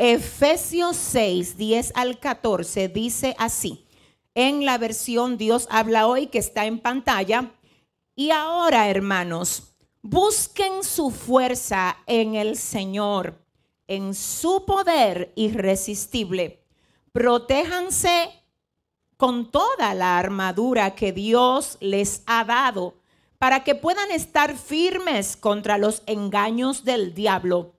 Efesios 6, 10 al 14 dice así. En la versión Dios habla hoy que está en pantalla. Y ahora, hermanos, busquen su fuerza en el Señor, en su poder irresistible. Protéjanse con toda la armadura que Dios les ha dado para que puedan estar firmes contra los engaños del diablo.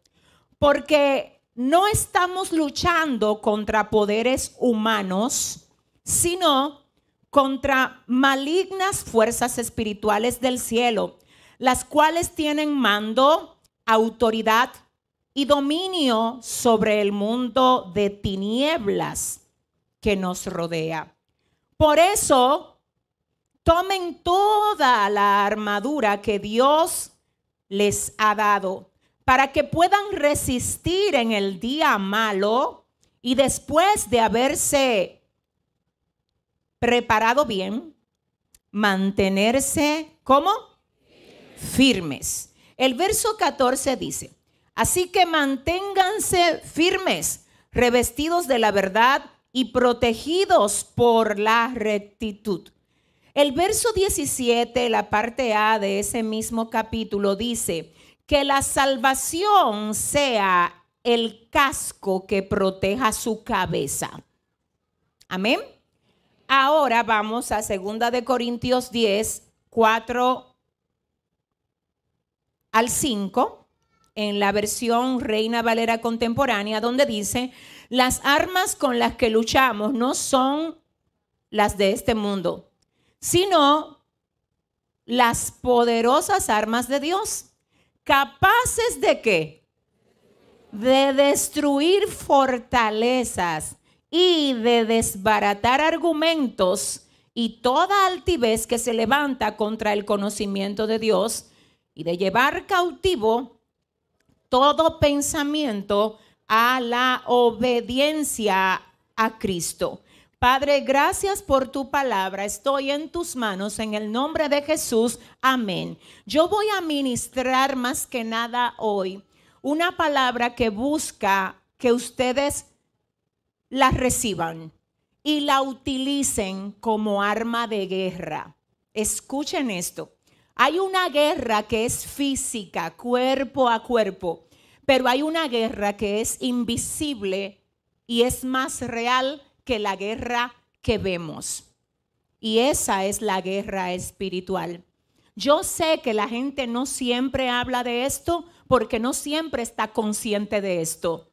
Porque no estamos luchando contra poderes humanos, sino contra malignas fuerzas espirituales del cielo, las cuales tienen mando, autoridad y dominio sobre el mundo de tinieblas que nos rodea. Por eso, tomen toda la armadura que Dios les ha dado para que puedan resistir en el día malo y después de haberse preparado bien, mantenerse como firmes. El verso 14 dice, así que manténganse firmes, revestidos de la verdad y protegidos por la rectitud. El verso 17, la parte A de ese mismo capítulo dice, que la salvación sea el casco que proteja su cabeza. Amén. Ahora vamos a 2 de Corintios 10, 4 al 5, en la versión Reina Valera contemporánea, donde dice, las armas con las que luchamos no son las de este mundo sino las poderosas armas de Dios, capaces de qué? De destruir fortalezas y de desbaratar argumentos y toda altivez que se levanta contra el conocimiento de Dios y de llevar cautivo todo pensamiento a la obediencia a Cristo. Padre, gracias por tu palabra. Estoy en tus manos en el nombre de Jesús. Amén. Yo voy a ministrar más que nada hoy una palabra que busca que ustedes la reciban y la utilicen como arma de guerra. Escuchen esto. Hay una guerra que es física, cuerpo a cuerpo, pero hay una guerra que es invisible y es más real que la guerra que vemos. Y esa es la guerra espiritual. Yo sé que la gente no siempre habla de esto porque no siempre está consciente de esto.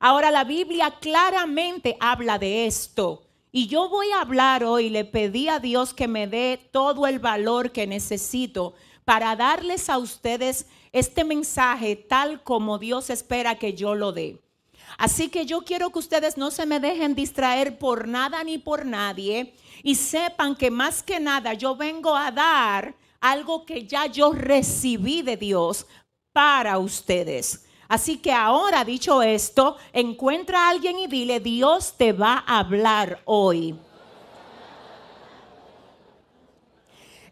Ahora la Biblia claramente habla de esto. Y yo voy a hablar hoy, le pedí a Dios que me dé todo el valor que necesito para darles a ustedes este mensaje tal como Dios espera que yo lo dé. Así que yo quiero que ustedes no se me dejen distraer por nada ni por nadie y sepan que más que nada yo vengo a dar algo que ya yo recibí de Dios para ustedes. Así que ahora dicho esto, encuentra a alguien y dile, Dios te va a hablar hoy.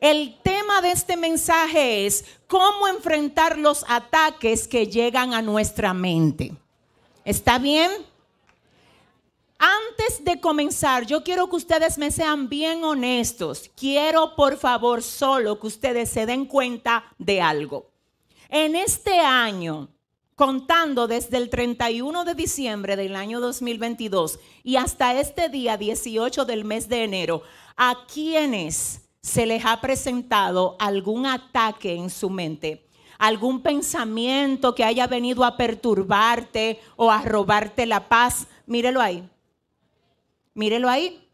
El tema de este mensaje es cómo enfrentar los ataques que llegan a nuestra mente. ¿Está bien? Antes de comenzar, yo quiero que ustedes me sean bien honestos. Quiero, por favor, solo que ustedes se den cuenta de algo. En este año, contando desde el 31 de diciembre del año 2022 y hasta este día 18 del mes de enero, ¿a quienes se les ha presentado algún ataque en su mente? Algún pensamiento que haya venido a perturbarte o a robarte la paz, mírelo ahí. Mírelo ahí.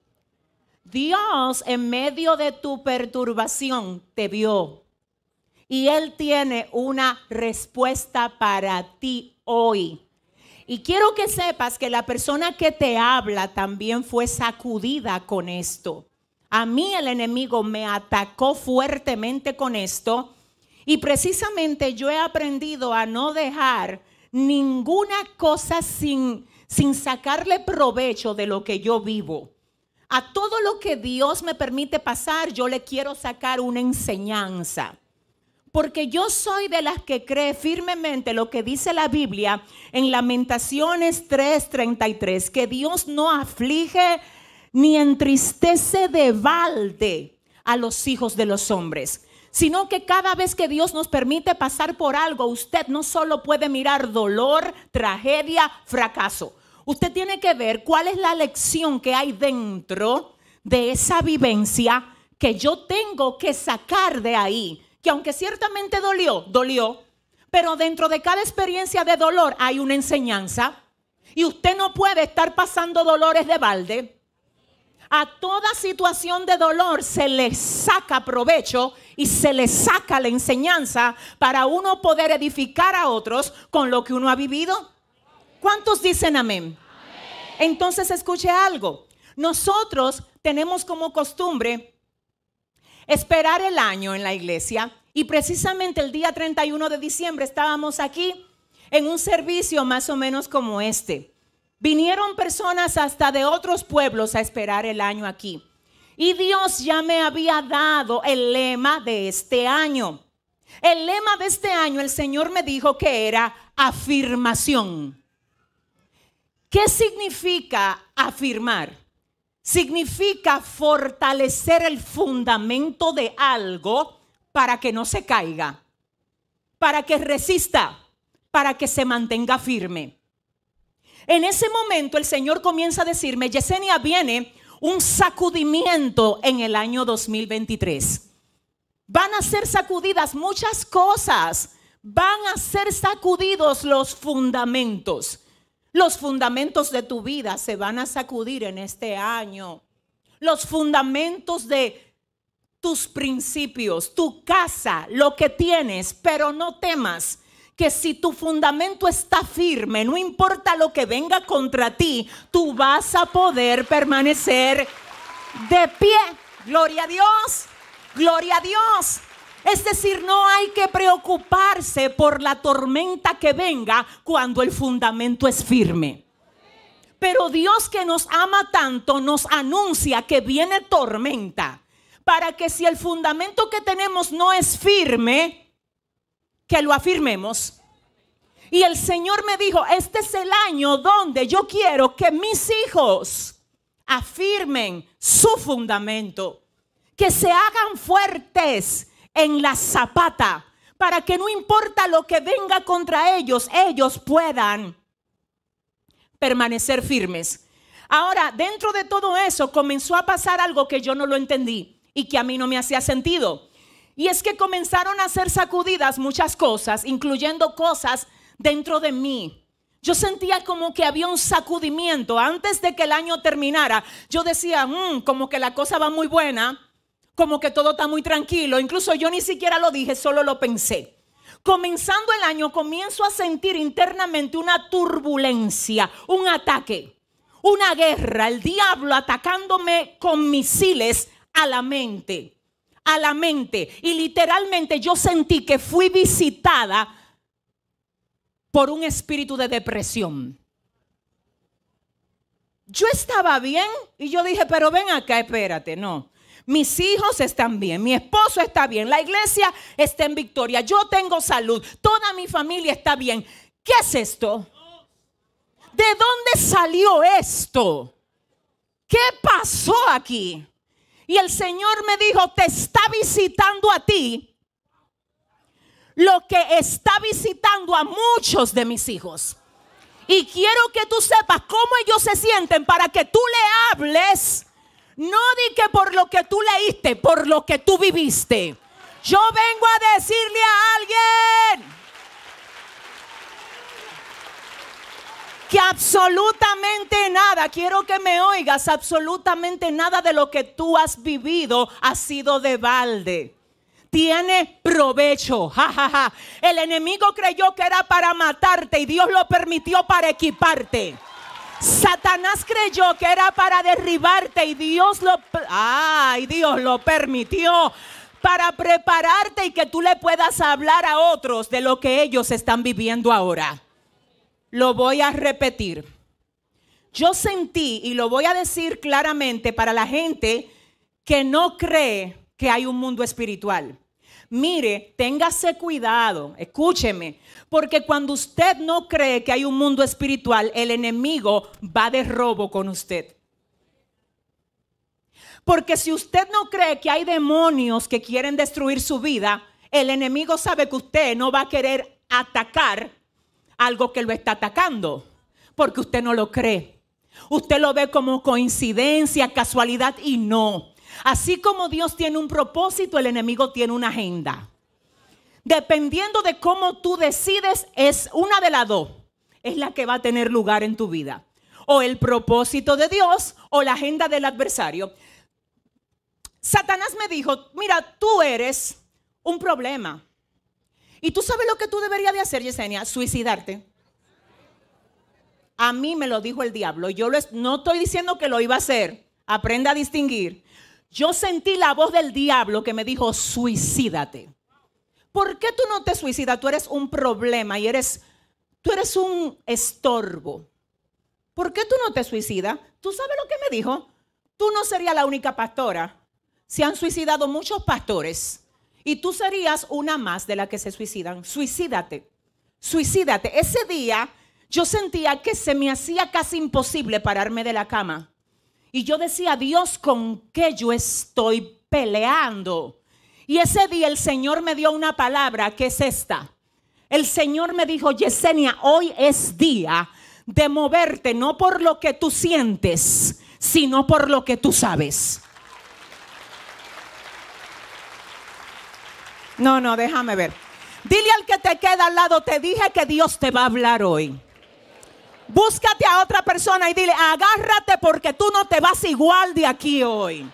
Dios en medio de tu perturbación te vio y Él tiene una respuesta para ti hoy. Y quiero que sepas que la persona que te habla también fue sacudida con esto. A mí el enemigo me atacó fuertemente con esto y precisamente yo he aprendido a no dejar ninguna cosa sin, sin sacarle provecho de lo que yo vivo. A todo lo que Dios me permite pasar, yo le quiero sacar una enseñanza. Porque yo soy de las que cree firmemente lo que dice la Biblia en Lamentaciones 3:33, que Dios no aflige ni entristece de balde a los hijos de los hombres, sino que cada vez que Dios nos permite pasar por algo, usted no solo puede mirar dolor, tragedia, fracaso. Usted tiene que ver cuál es la lección que hay dentro de esa vivencia que yo tengo que sacar de ahí que aunque ciertamente dolió, dolió, pero dentro de cada experiencia de dolor hay una enseñanza. Y usted no puede estar pasando dolores de balde. A toda situación de dolor se le saca provecho y se le saca la enseñanza para uno poder edificar a otros con lo que uno ha vivido. ¿Cuántos dicen amén? Entonces escuche algo. Nosotros tenemos como costumbre esperar el año en la iglesia y precisamente el día 31 de diciembre estábamos aquí en un servicio más o menos como este. Vinieron personas hasta de otros pueblos a esperar el año aquí. Y Dios ya me había dado el lema de este año. El lema de este año el Señor me dijo que era afirmación. ¿Qué significa afirmar? significa fortalecer el fundamento de algo para que no se caiga, para que resista, para que se mantenga firme. En ese momento el Señor comienza a decirme, Yesenia, viene un sacudimiento en el año 2023. Van a ser sacudidas muchas cosas, van a ser sacudidos los fundamentos. Los fundamentos de tu vida se van a sacudir en este año. Los fundamentos de tus principios, tu casa, lo que tienes, pero no temas que si tu fundamento está firme, no importa lo que venga contra ti, tú vas a poder permanecer de pie. Gloria a Dios, gloria a Dios. Es decir, no hay que preocuparse por la tormenta que venga cuando el fundamento es firme. Pero Dios que nos ama tanto nos anuncia que viene tormenta para que si el fundamento que tenemos no es firme, que lo afirmemos. Y el Señor me dijo, este es el año donde yo quiero que mis hijos afirmen su fundamento, que se hagan fuertes en la zapata para que no importa lo que venga contra ellos, ellos puedan permanecer firmes. Ahora, dentro de todo eso comenzó a pasar algo que yo no lo entendí y que a mí no me hacía sentido. Y es que comenzaron a ser sacudidas muchas cosas, incluyendo cosas dentro de mí. Yo sentía como que había un sacudimiento antes de que el año terminara. Yo decía, mm, como que la cosa va muy buena, como que todo está muy tranquilo. Incluso yo ni siquiera lo dije, solo lo pensé. Comenzando el año, comienzo a sentir internamente una turbulencia, un ataque, una guerra, el diablo atacándome con misiles a la mente, a la mente. Y literalmente yo sentí que fui visitada por un espíritu de depresión. Yo estaba bien y yo dije, pero ven acá, espérate, no mis hijos están bien, mi esposo está bien, la iglesia está en victoria, yo tengo salud, toda mi familia está bien. ¿Qué es esto? ¿De dónde salió esto? ¿Qué pasó aquí? Y el Señor me dijo, te está visitando a ti lo que está visitando a muchos de mis hijos. Y quiero que tú sepas cómo ellos se sienten para que tú le hables no di que por lo que tú leíste, por lo que tú viviste. Yo vengo a decirle a alguien que absolutamente nada, quiero que me oigas, absolutamente nada de lo que tú has vivido ha sido de balde. Tiene provecho. Ja, El enemigo creyó que era para matarte y Dios lo permitió para equiparte. Satanás creyó que era para derribarte y Dios lo, ay, Dios lo permitió para prepararte y que tú le puedas hablar a otros de lo que ellos están viviendo ahora. Lo voy a repetir. Yo sentí, y lo voy a decir claramente para la gente que no cree que hay un mundo espiritual. mire, téngase cuidado, escúcheme, porque cuando usted no cree que hay un mundo espiritual, el enemigo va de robo con usted. Porque si usted no cree que hay demonios que quieren destruir su vida, el enemigo sabe que usted no va a querer atacar algo que lo está atacando, porque usted no lo cree. Usted lo ve como coincidencia, casualidad y no. Así como Dios tiene un propósito, el enemigo tiene una agenda. Dependiendo de cómo tú decides, es una de las dos. Es la que va a tener lugar en tu vida. O el propósito de Dios o la agenda del adversario. Satanás me dijo, mira, tú eres un problema. Y tú sabes lo que tú deberías de hacer, Yesenia, suicidarte. A mí me lo dijo el diablo. Yo no estoy diciendo que lo iba a hacer. Aprenda a distinguir. Yo sentí la voz del diablo que me dijo, suicídate. ¿Por qué tú no te suicidas? Tú eres un problema y eres, tú eres un estorbo. ¿Por qué tú no te suicidas? ¿Tú sabes lo que me dijo? Tú no serías la única pastora. Se han suicidado muchos pastores. Y tú serías una más de las que se suicidan. Suicídate. Suicídate. Ese día yo sentía que se me hacía casi imposible pararme de la cama. Y yo decía, Dios, ¿con qué yo estoy peleando? Y ese día el Señor me dio una palabra que es esta. El Señor me dijo, Yesenia, hoy es día de moverte no por lo que tú sientes, sino por lo que tú sabes. No, no, déjame ver. Dile al que te queda al lado, te dije que Dios te va a hablar hoy. Búscate a otra persona y dile, agárrate porque tú no te vas igual de aquí hoy.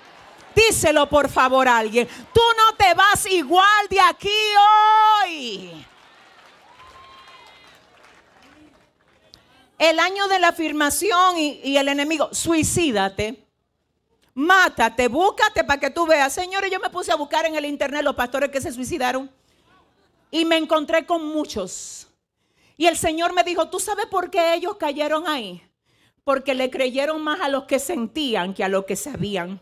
Díselo por favor a alguien. Tú no te vas igual de aquí hoy. El año de la afirmación y, y, el enemigo, suicídate. Mátate, búscate para que tú veas. Señores, yo me puse a buscar en el internet los pastores que se suicidaron. Y me encontré con muchos. Y el Señor me dijo, ¿tú sabes por qué ellos cayeron ahí? Porque le creyeron más a los que sentían que a los que sabían.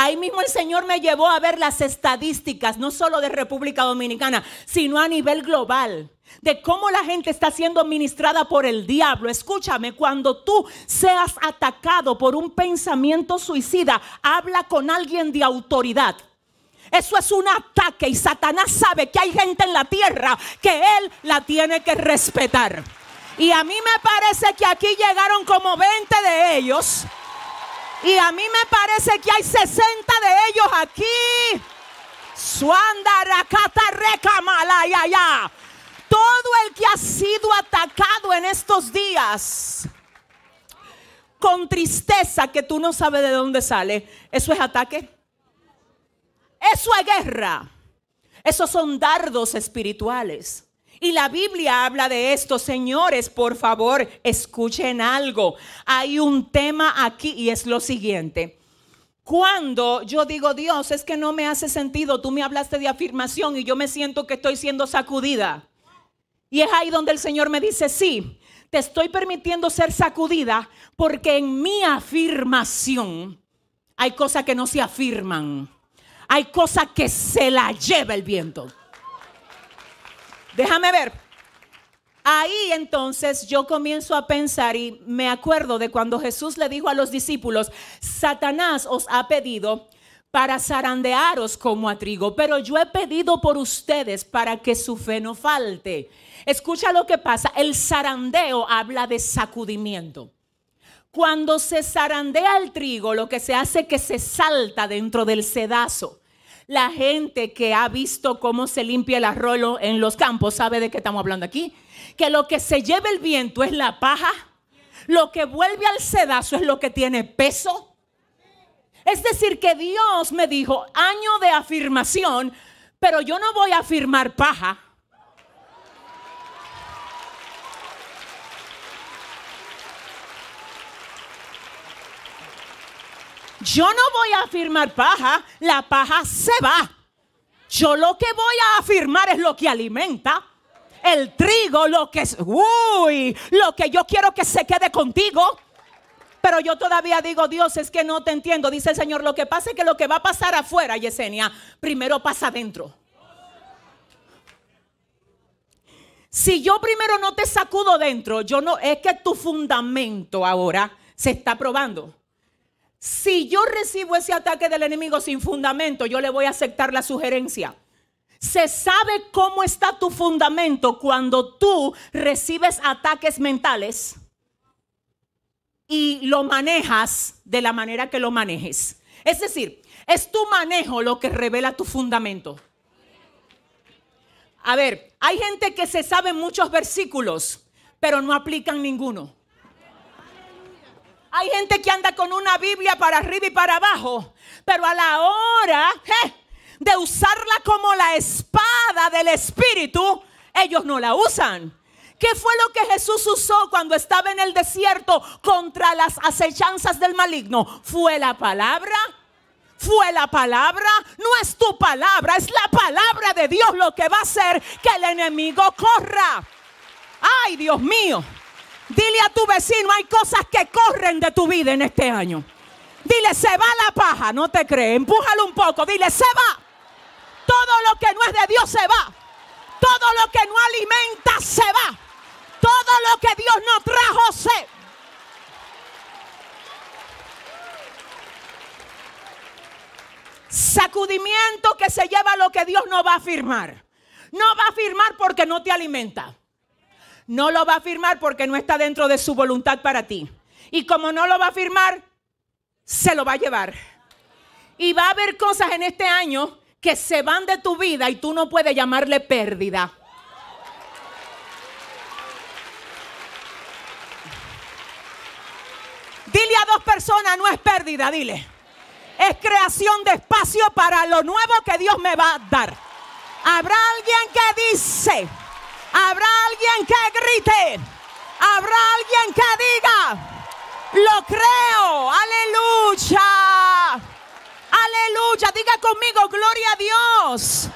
Ahí mismo el Señor me llevó a ver las estadísticas, no solo de República Dominicana, sino a nivel global, de cómo la gente está siendo administrada por el diablo. Escúchame, cuando tú seas atacado por un pensamiento suicida, habla con alguien de autoridad. Eso es un ataque y Satanás sabe que hay gente en la tierra que él la tiene que respetar. Y a mí me parece que aquí llegaron como 20 de ellos. Y a mí me parece que hay 60 de ellos aquí. ya. Todo el que ha sido atacado en estos días con tristeza que tú no sabes de dónde sale, eso es ataque. Eso es guerra. Esos son dardos espirituales. Y la Biblia habla de esto, señores, por favor, escuchen algo. Hay un tema aquí y es lo siguiente. Cuando yo digo, Dios, es que no me hace sentido, tú me hablaste de afirmación y yo me siento que estoy siendo sacudida. Y es ahí donde el Señor me dice, sí, te estoy permitiendo ser sacudida porque en mi afirmación hay cosas que no se afirman hay cosas que se la lleva el viento. Déjame ver. Ahí entonces yo comienzo a pensar y me acuerdo de cuando Jesús le dijo a los discípulos, Satanás os ha pedido para zarandearos como a trigo, pero yo he pedido por ustedes para que su fe no falte. Escucha lo que pasa, el zarandeo habla de sacudimiento. Cuando se zarandea el trigo, lo que se hace es que se salta dentro del sedazo. La gente que ha visto cómo se limpia el arroyo en los campos sabe de qué estamos hablando aquí. Que lo que se lleva el viento es la paja. Lo que vuelve al sedazo es lo que tiene peso. Es decir, que Dios me dijo, año de afirmación, pero yo no voy a afirmar paja. Yo no voy a afirmar paja, la paja se va. Yo lo que voy a afirmar es lo que alimenta. El trigo, lo que es, uy, lo que yo quiero que se quede contigo Pero yo todavía digo, Dios, es que no te entiendo. Dice el Señor, lo que pasa es que lo que va a pasar afuera, Yesenia, primero pasa adentro. Si yo primero no te sacudo dentro, yo no, es que tu fundamento ahora se está probando. Si yo recibo ese ataque del enemigo sin fundamento, yo le voy a aceptar la sugerencia. Se sabe cómo está tu fundamento cuando tú recibes ataques mentales y lo manejas de la manera que lo manejes. Es decir, es tu manejo lo que revela tu fundamento. A ver, hay gente que se sabe muchos versículos, pero no aplican ninguno. Hay gente que anda con una Biblia para arriba y para abajo, pero a la hora de usarla como la espada del Espíritu, ellos no la usan. ¿Qué fue lo que Jesús usó cuando estaba en el desierto contra las acechanzas del maligno? ¿Fue la palabra? ¿Fue la palabra? No es tu palabra, es la palabra de Dios lo que va a hacer que el enemigo corra. Ay, Dios mío. Dile a tu vecino, hay cosas que corren de tu vida en este año. Dile, se va la paja, no te crees. Empújalo un poco, dile, se va. Todo lo que no es de Dios se va. Todo lo que no alimenta se va. Todo lo que Dios no trajo se Sacudimiento que se lleva lo que Dios no va a firmar. No va a firmar porque no te alimenta. No lo va a firmar porque no está dentro de su voluntad para ti. Y como no lo va a firmar, se lo va a llevar. Y va a haber cosas en este año que se van de tu vida y tú no puedes llamarle pérdida. Dile a dos personas, no es pérdida, dile. Es creación de espacio para lo nuevo que Dios me va a dar. Habrá alguien que dice, habrá alguien que grite, habrá alguien que diga, lo creo, aleluya. Aleluya, diga conmigo, gloria a Dios.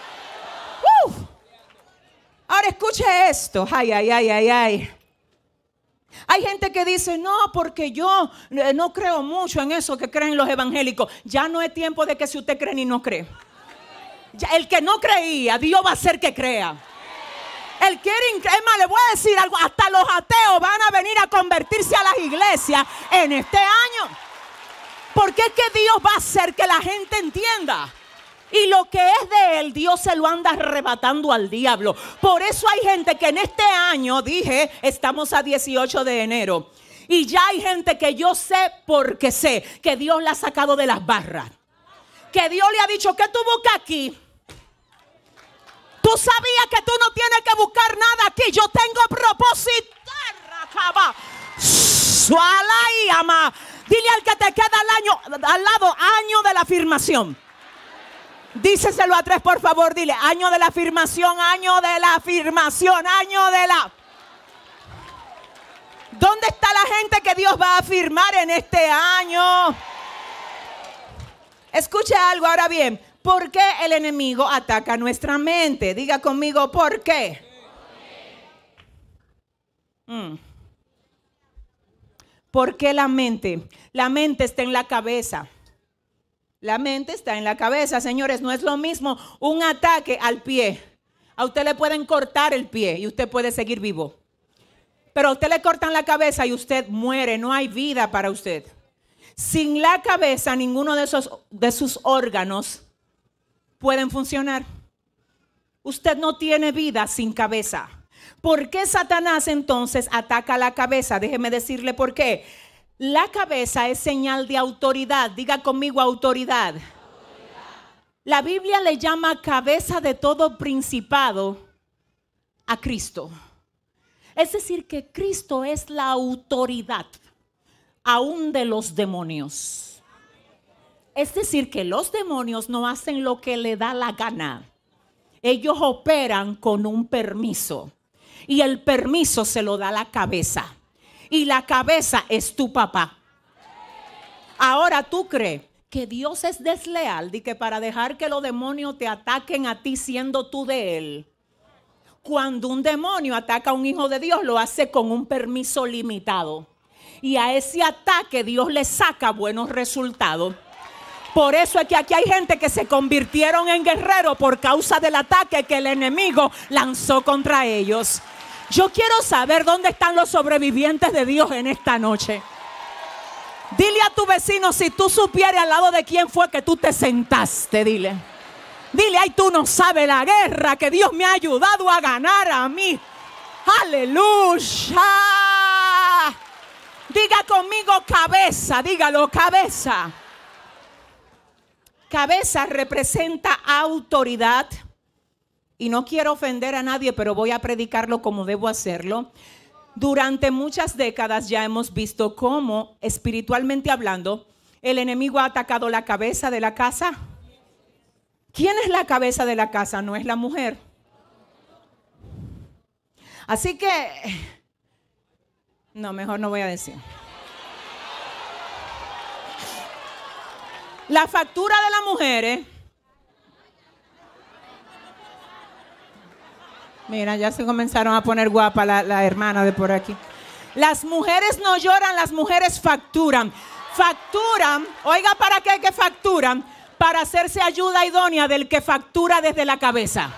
Ahora escuche esto. Ay, ay, ay, ay, ay. Hay gente que dice, no, porque yo eh, no creo mucho en eso que creen los evangélicos. Ya no es tiempo de que si usted cree ni no cree. El que no creía, Dios va a hacer que crea. El que era más, le voy a decir algo, hasta los ateos van a venir a convertirse a las iglesias en este año. Porque es que Dios va a hacer que la gente entienda. Y lo que es de él, Dios se lo anda arrebatando al diablo. Por eso hay gente que en este año, dije, estamos a 18 de enero. Y ya hay gente que yo sé porque sé que Dios la ha sacado de las barras. Que Dios le ha dicho, ¿qué tú buscas aquí? Sabías que tú no tienes que buscar nada aquí. Yo tengo propósito. Ama. Dile al que te queda al, año, al lado, año de la afirmación. Díceselo a tres, por favor. Dile, año de la afirmación, año de la afirmación, año de la... ¿Dónde está la gente que Dios va a afirmar en este año? Escuche algo ahora bien. ¿Por qué el enemigo ataca nuestra mente? Diga conmigo, ¿por qué? Mm. ¿Por qué la mente? La mente está en la cabeza. La mente está en la cabeza, señores. No es lo mismo un ataque al pie. A usted le pueden cortar el pie y usted puede seguir vivo. Pero a usted le cortan la cabeza y usted muere. No hay vida para usted. Sin la cabeza, ninguno de, esos, de sus órganos pueden funcionar. Usted no tiene vida sin cabeza. ¿Por qué Satanás entonces ataca la cabeza? Déjeme decirle por qué. La cabeza es señal de autoridad. Diga conmigo autoridad. La Biblia le llama cabeza de todo principado a Cristo. Es decir, que Cristo es la autoridad aún de los demonios. Es decir, que los demonios no hacen lo que le da la gana. Ellos operan con un permiso y el permiso se lo da la cabeza. Y la cabeza es tu papá. Ahora tú crees que Dios es desleal y que para dejar que los demonios te ataquen a ti siendo tú de él. Cuando un demonio ataca a un hijo de Dios lo hace con un permiso limitado. Y a ese ataque Dios le saca buenos resultados. Por eso es que aquí hay gente que se convirtieron en guerreros por causa del ataque que el enemigo lanzó contra ellos. Yo quiero saber dónde están los sobrevivientes de Dios en esta noche. Dile a tu vecino si tú supieras al lado de quién fue que tú te sentaste, dile. Dile, ay, tú no sabes la guerra que Dios me ha ayudado a ganar a mí. Aleluya. Diga conmigo cabeza, dígalo cabeza. Cabeza representa autoridad. Y no quiero ofender a nadie, pero voy a predicarlo como debo hacerlo. Durante muchas décadas ya hemos visto cómo, espiritualmente hablando, el enemigo ha atacado la cabeza de la casa. ¿Quién es la cabeza de la casa? No es la mujer. Así que, no, mejor no voy a decir. La factura de las mujeres. Mira, ya se comenzaron a poner guapa la, la hermana de por aquí. Las mujeres no lloran, las mujeres facturan. Facturan, oiga, ¿para qué que facturan? Para hacerse ayuda idónea del que factura desde la cabeza.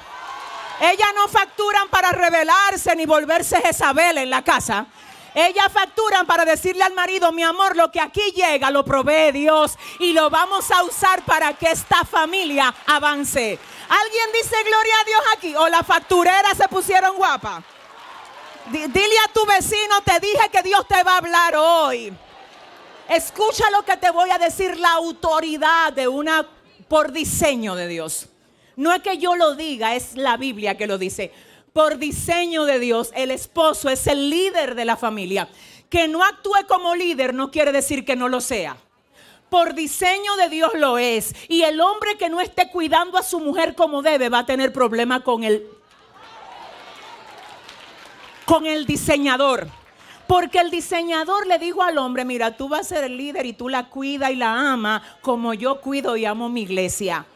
Ellas no facturan para rebelarse ni volverse Jezabel en la casa. Ellas facturan para decirle al marido, mi amor, lo que aquí llega lo provee Dios y lo vamos a usar para que esta familia avance. ¿Alguien dice gloria a Dios aquí? ¿O las factureras se pusieron guapa? Dile a tu vecino, te dije que Dios te va a hablar hoy. Escucha lo que te voy a decir, la autoridad de una por diseño de Dios. No es que yo lo diga, es la Biblia que lo dice por diseño de Dios, el esposo es el líder de la familia. Que no actúe como líder no quiere decir que no lo sea. Por diseño de Dios lo es. Y el hombre que no esté cuidando a su mujer como debe va a tener problema con el con el diseñador. Porque el diseñador le dijo al hombre, mira, tú vas a ser el líder y tú la cuida y la ama como yo cuido y amo mi iglesia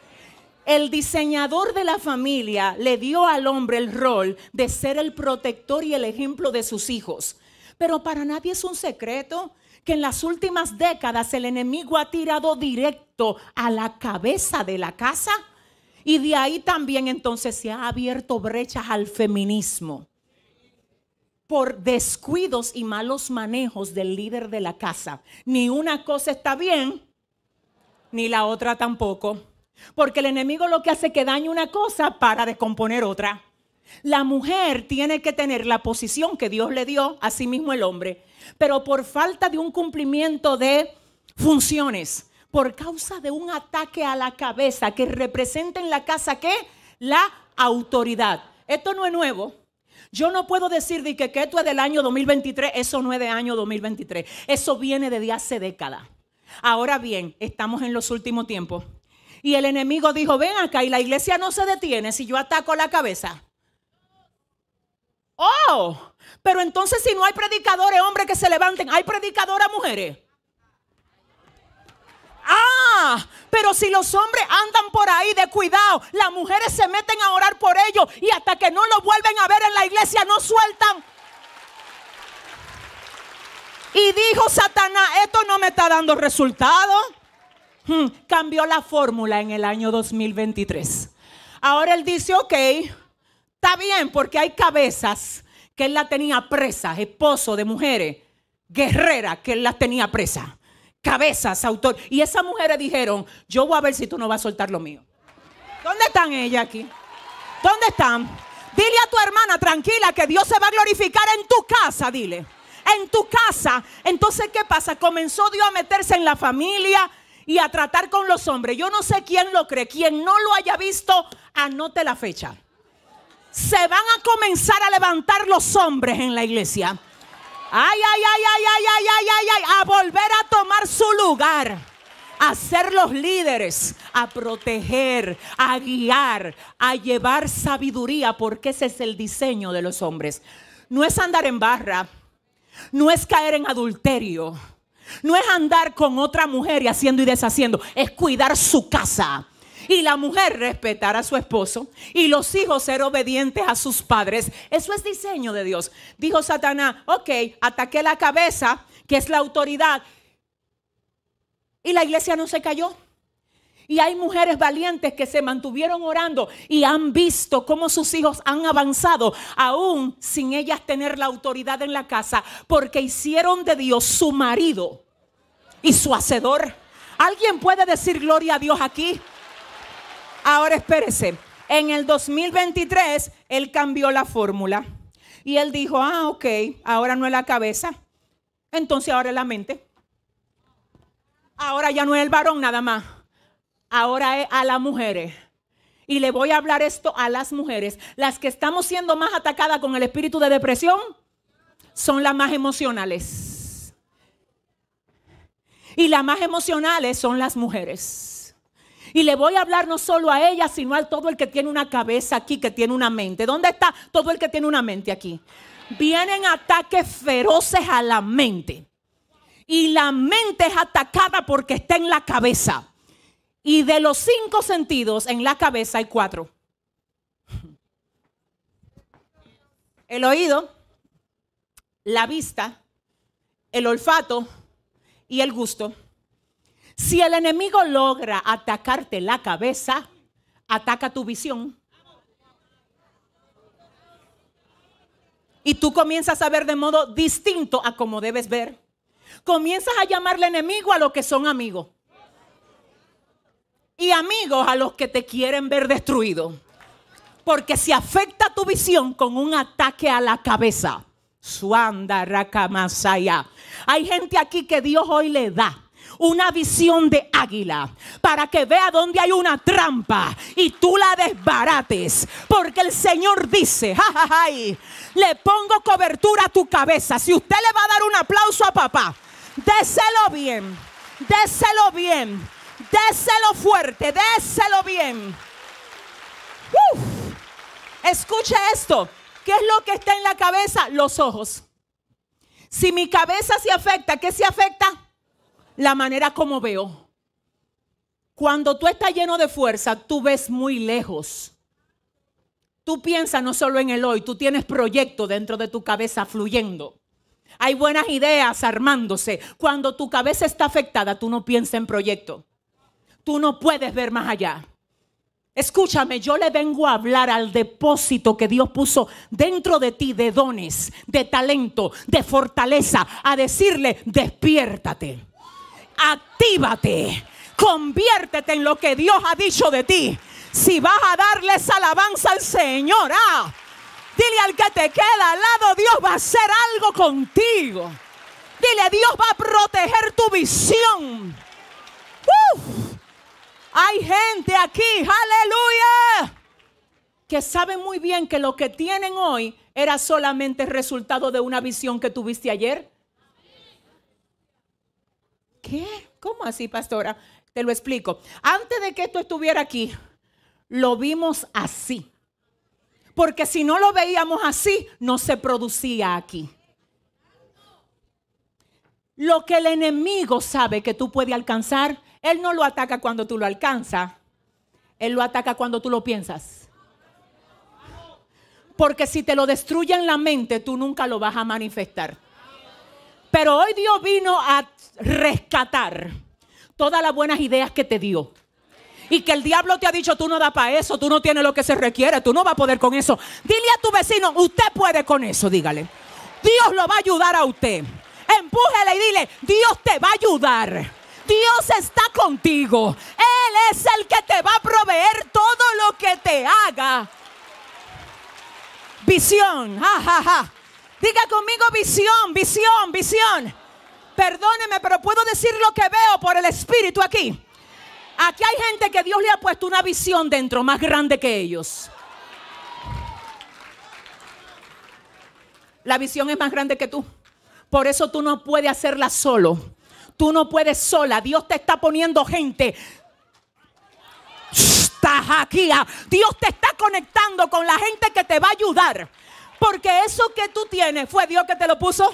el diseñador de la familia le dio al hombre el rol de ser el protector y el ejemplo de sus hijos. Pero para nadie es un secreto que en las últimas décadas el enemigo ha tirado directo a la cabeza de la casa y de ahí también entonces se ha abierto brechas al feminismo por descuidos y malos manejos del líder de la casa. Ni una cosa está bien, ni la otra tampoco. Porque el enemigo lo que hace es que daña una cosa para descomponer otra. La mujer tiene que tener la posición que Dios le dio, a sí mismo el hombre, pero por falta de un cumplimiento de funciones, por causa de un ataque a la cabeza que representa en la casa que la autoridad. Esto no es nuevo. Yo no puedo decir de que, que esto es del año 2023, eso no es de año 2023. Eso viene desde hace décadas. Ahora bien, estamos en los últimos tiempos y el enemigo dijo, ven acá y la iglesia no se detiene si yo ataco la cabeza. Oh, pero entonces si no hay predicadores hombres que se levanten, hay predicadoras mujeres. Ah, pero si los hombres andan por ahí de cuidado, las mujeres se meten a orar por ellos y hasta que no lo vuelven a ver en la iglesia no sueltan. Y dijo Satanás, esto no me está dando resultado. Hmm, cambió la fórmula en el año 2023. Ahora él dice, ok, está bien porque hay cabezas que él la tenía presa, esposo de mujeres, guerreras que él las tenía presa, cabezas, autor. Y esas mujeres dijeron, yo voy a ver si tú no vas a soltar lo mío. ¿Dónde están ellas aquí? ¿Dónde están? Dile a tu hermana tranquila que Dios se va a glorificar en tu casa, dile. En tu casa. Entonces, ¿qué pasa? Comenzó Dios a meterse en la familia, y a tratar con los hombres. Yo no sé quién lo cree. Quien no lo haya visto, anote la fecha. Se van a comenzar a levantar los hombres en la iglesia. Ay, ay, ay, ay, ay, ay, ay, ay, ay, a volver a tomar su lugar. A ser los líderes, a proteger, a guiar, a llevar sabiduría, porque ese es el diseño de los hombres. No es andar en barra, no es caer en adulterio, no es andar con otra mujer y haciendo y deshaciendo, es cuidar su casa. Y la mujer respetar a su esposo y los hijos ser obedientes a sus padres. Eso es diseño de Dios. Dijo Satanás, ok, ataqué la cabeza, que es la autoridad. Y la iglesia no se cayó. Y hay mujeres valientes que se mantuvieron orando y han visto cómo sus hijos han avanzado, aún sin ellas tener la autoridad en la casa, porque hicieron de Dios su marido y su hacedor. ¿Alguien puede decir gloria a Dios aquí? Ahora espérese. En el 2023, él cambió la fórmula. Y él dijo, ah, ok, ahora no es la cabeza. Entonces ahora es la mente. Ahora ya no es el varón nada más ahora es a las mujeres. Y le voy a hablar esto a las mujeres. Las que estamos siendo más atacadas con el espíritu de depresión son las más emocionales. Y las más emocionales son las mujeres. Y le voy a hablar no solo a ellas, sino a todo el que tiene una cabeza aquí, que tiene una mente. ¿Dónde está todo el que tiene una mente aquí? Vienen ataques feroces a la mente. Y la mente es atacada porque está en la cabeza. Y de los cinco sentidos en la cabeza hay cuatro. El oído, la vista, el olfato y el gusto. Si el enemigo logra atacarte la cabeza, ataca tu visión. Y tú comienzas a ver de modo distinto a como debes ver. Comienzas a llamarle enemigo a lo que son amigos amigos a los que te quieren ver destruido. Porque si afecta tu visión con un ataque a la cabeza. Suanda Rakamasaya. Hay gente aquí que Dios hoy le da una visión de águila para que vea dónde hay una trampa y tú la desbarates. Porque el Señor dice, le pongo cobertura a tu cabeza. Si usted le va a dar un aplauso a papá, déselo bien, déselo bien Déselo fuerte, déselo bien. Escuche esto. ¿Qué es lo que está en la cabeza? Los ojos. Si mi cabeza se afecta, ¿qué se afecta? La manera como veo. Cuando tú estás lleno de fuerza, tú ves muy lejos. Tú piensas no solo en el hoy, tú tienes proyectos dentro de tu cabeza fluyendo. Hay buenas ideas armándose. Cuando tu cabeza está afectada, tú no piensas en proyectos tú no puedes ver más allá. Escúchame, yo le vengo a hablar al depósito que Dios puso dentro de ti de dones, de talento, de fortaleza, a decirle, despiértate, actívate, conviértete en lo que Dios ha dicho de ti. Si vas a darles alabanza al Señor, ah, dile al que te queda al lado, Dios va a hacer algo contigo. Dile, Dios va a proteger tu visión. Hay gente aquí, aleluya, que sabe muy bien que lo que tienen hoy era solamente resultado de una visión que tuviste ayer. ¿Qué? ¿Cómo así, pastora? Te lo explico. Antes de que esto estuviera aquí, lo vimos así. Porque si no lo veíamos así, no se producía aquí. Lo que el enemigo sabe que tú puedes alcanzar, él no lo ataca cuando tú lo alcanzas. Él lo ataca cuando tú lo piensas. Porque si te lo destruye en la mente, tú nunca lo vas a manifestar. Pero hoy Dios vino a rescatar todas las buenas ideas que te dio. Y que el diablo te ha dicho, tú no das para eso, tú no tienes lo que se requiere, tú no vas a poder con eso. Dile a tu vecino, usted puede con eso, dígale. Dios lo va a ayudar a usted. Empújele y dile, Dios te va a ayudar. Dios está contigo. Él es el que te va a proveer todo lo que te haga. Visión. Ja, Diga conmigo visión, visión, visión. Perdóneme, pero puedo decir lo que veo por el Espíritu aquí. Aquí hay gente que Dios le ha puesto una visión dentro más grande que ellos. La visión es más grande que tú. Por eso tú no puedes hacerla solo. Tú no puedes sola. Dios te está poniendo gente. aquí. Dios te está conectando con la gente que te va a ayudar. Porque eso que tú tienes fue Dios que te lo puso.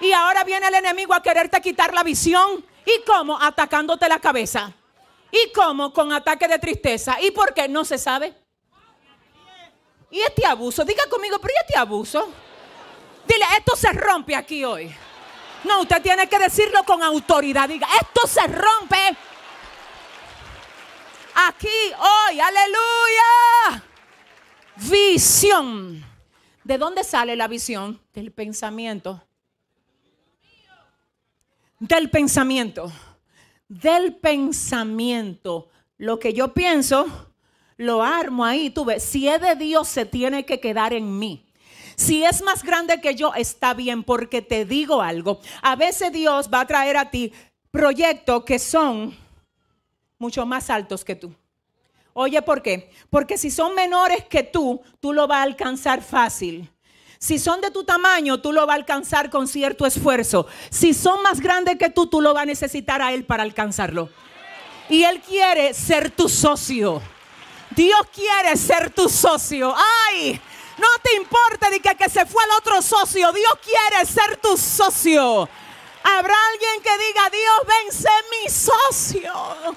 Y ahora viene el enemigo a quererte quitar la visión. ¿Y cómo? Atacándote la cabeza. ¿Y cómo? Con ataque de tristeza. ¿Y por qué? No se sabe. ¿Y este abuso? Diga conmigo, pero ¿y este abuso? Dile, esto se rompe aquí hoy. No, usted tiene que decirlo con autoridad. Diga, esto se rompe. Aquí, hoy, aleluya. Visión. ¿De dónde sale la visión? Del pensamiento. Del pensamiento. Del pensamiento. Lo que yo pienso, lo armo ahí. Tú ves, si es de Dios, se tiene que quedar en mí. Si es más grande que yo, está bien, porque te digo algo. A veces Dios va a traer a ti proyectos que son mucho más altos que tú. Oye, ¿por qué? Porque si son menores que tú, tú lo vas a alcanzar fácil. Si son de tu tamaño, tú lo vas a alcanzar con cierto esfuerzo. Si son más grandes que tú, tú lo vas a necesitar a Él para alcanzarlo. Y Él quiere ser tu socio. Dios quiere ser tu socio. ¡Ay! No te importa de que, se fue el otro socio. Dios quiere ser tu socio. Habrá alguien que diga, Dios, ven, sé mi socio.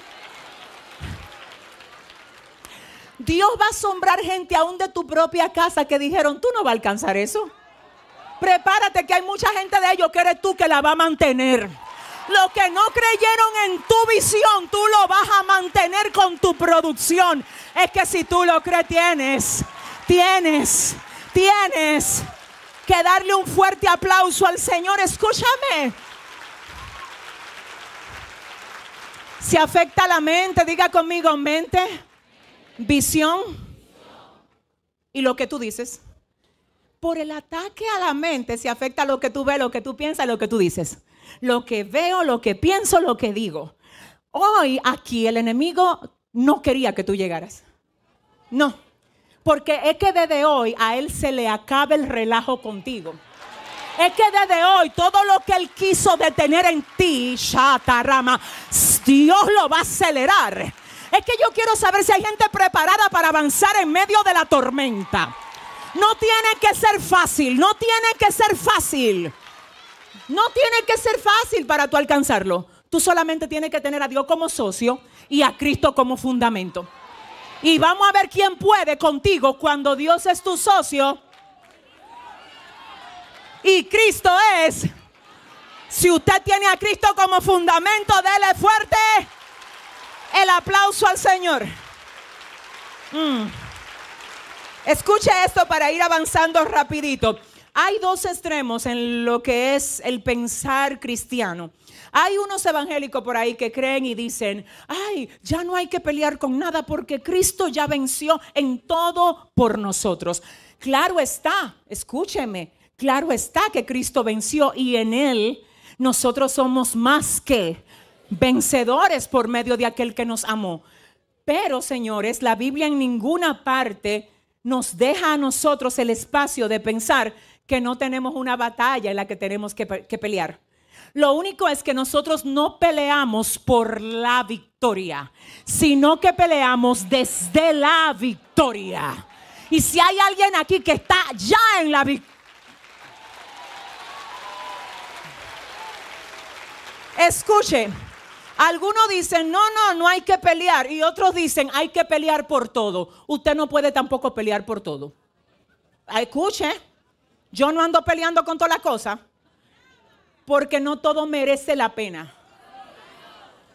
Dios va a asombrar gente aún de tu propia casa que dijeron, tú no vas a alcanzar eso. Prepárate que hay mucha gente de ellos que eres tú que la va a mantener. Lo que no creyeron en tu visión, tú lo vas a mantener con tu producción. Es que si tú lo crees, tienes, tienes, tienes que darle un fuerte aplauso al Señor. Escúchame. Si afecta la mente, diga conmigo mente, visión y lo que tú dices. Por el ataque a la mente se afecta lo que tú ves, lo que tú piensas, lo que tú dices. Lo que veo, lo que pienso, lo que digo. Hoy aquí el enemigo no quería que tú llegaras. No, porque es que desde hoy a él se le acaba el relajo contigo. Es que desde hoy todo lo que él quiso detener en ti, Shatarama, Dios lo va a acelerar. Es que yo quiero saber si hay gente preparada para avanzar en medio de la tormenta. No tiene que ser fácil, no tiene que ser fácil. No tiene que ser fácil para tú alcanzarlo. Tú solamente tienes que tener a Dios como socio y a Cristo como fundamento. Y vamos a ver quién puede contigo cuando Dios es tu socio y Cristo es. Si usted tiene a Cristo como fundamento, dele fuerte el aplauso al Señor. Mm. Escuche esto para ir avanzando rapidito. Hay dos extremos en lo que es el pensar cristiano. Hay unos evangélicos por ahí que creen y dicen, ay, ya no hay que pelear con nada porque Cristo ya venció en todo por nosotros. Claro está, escúcheme, claro está que Cristo venció y en Él nosotros somos más que vencedores por medio de aquel que nos amó. Pero, señores, la Biblia en ninguna parte nos deja a nosotros el espacio de pensar que no tenemos una batalla en la que tenemos que, pelear. Lo único es que nosotros no peleamos por la victoria, sino que peleamos desde la victoria. Y si hay alguien aquí que está ya en la victoria, escuche, algunos dicen, no, no, no hay que pelear. Y otros dicen, hay que pelear por todo. Usted no puede tampoco pelear por todo. Escuche, yo no ando peleando con todas las cosas porque no todo merece la pena.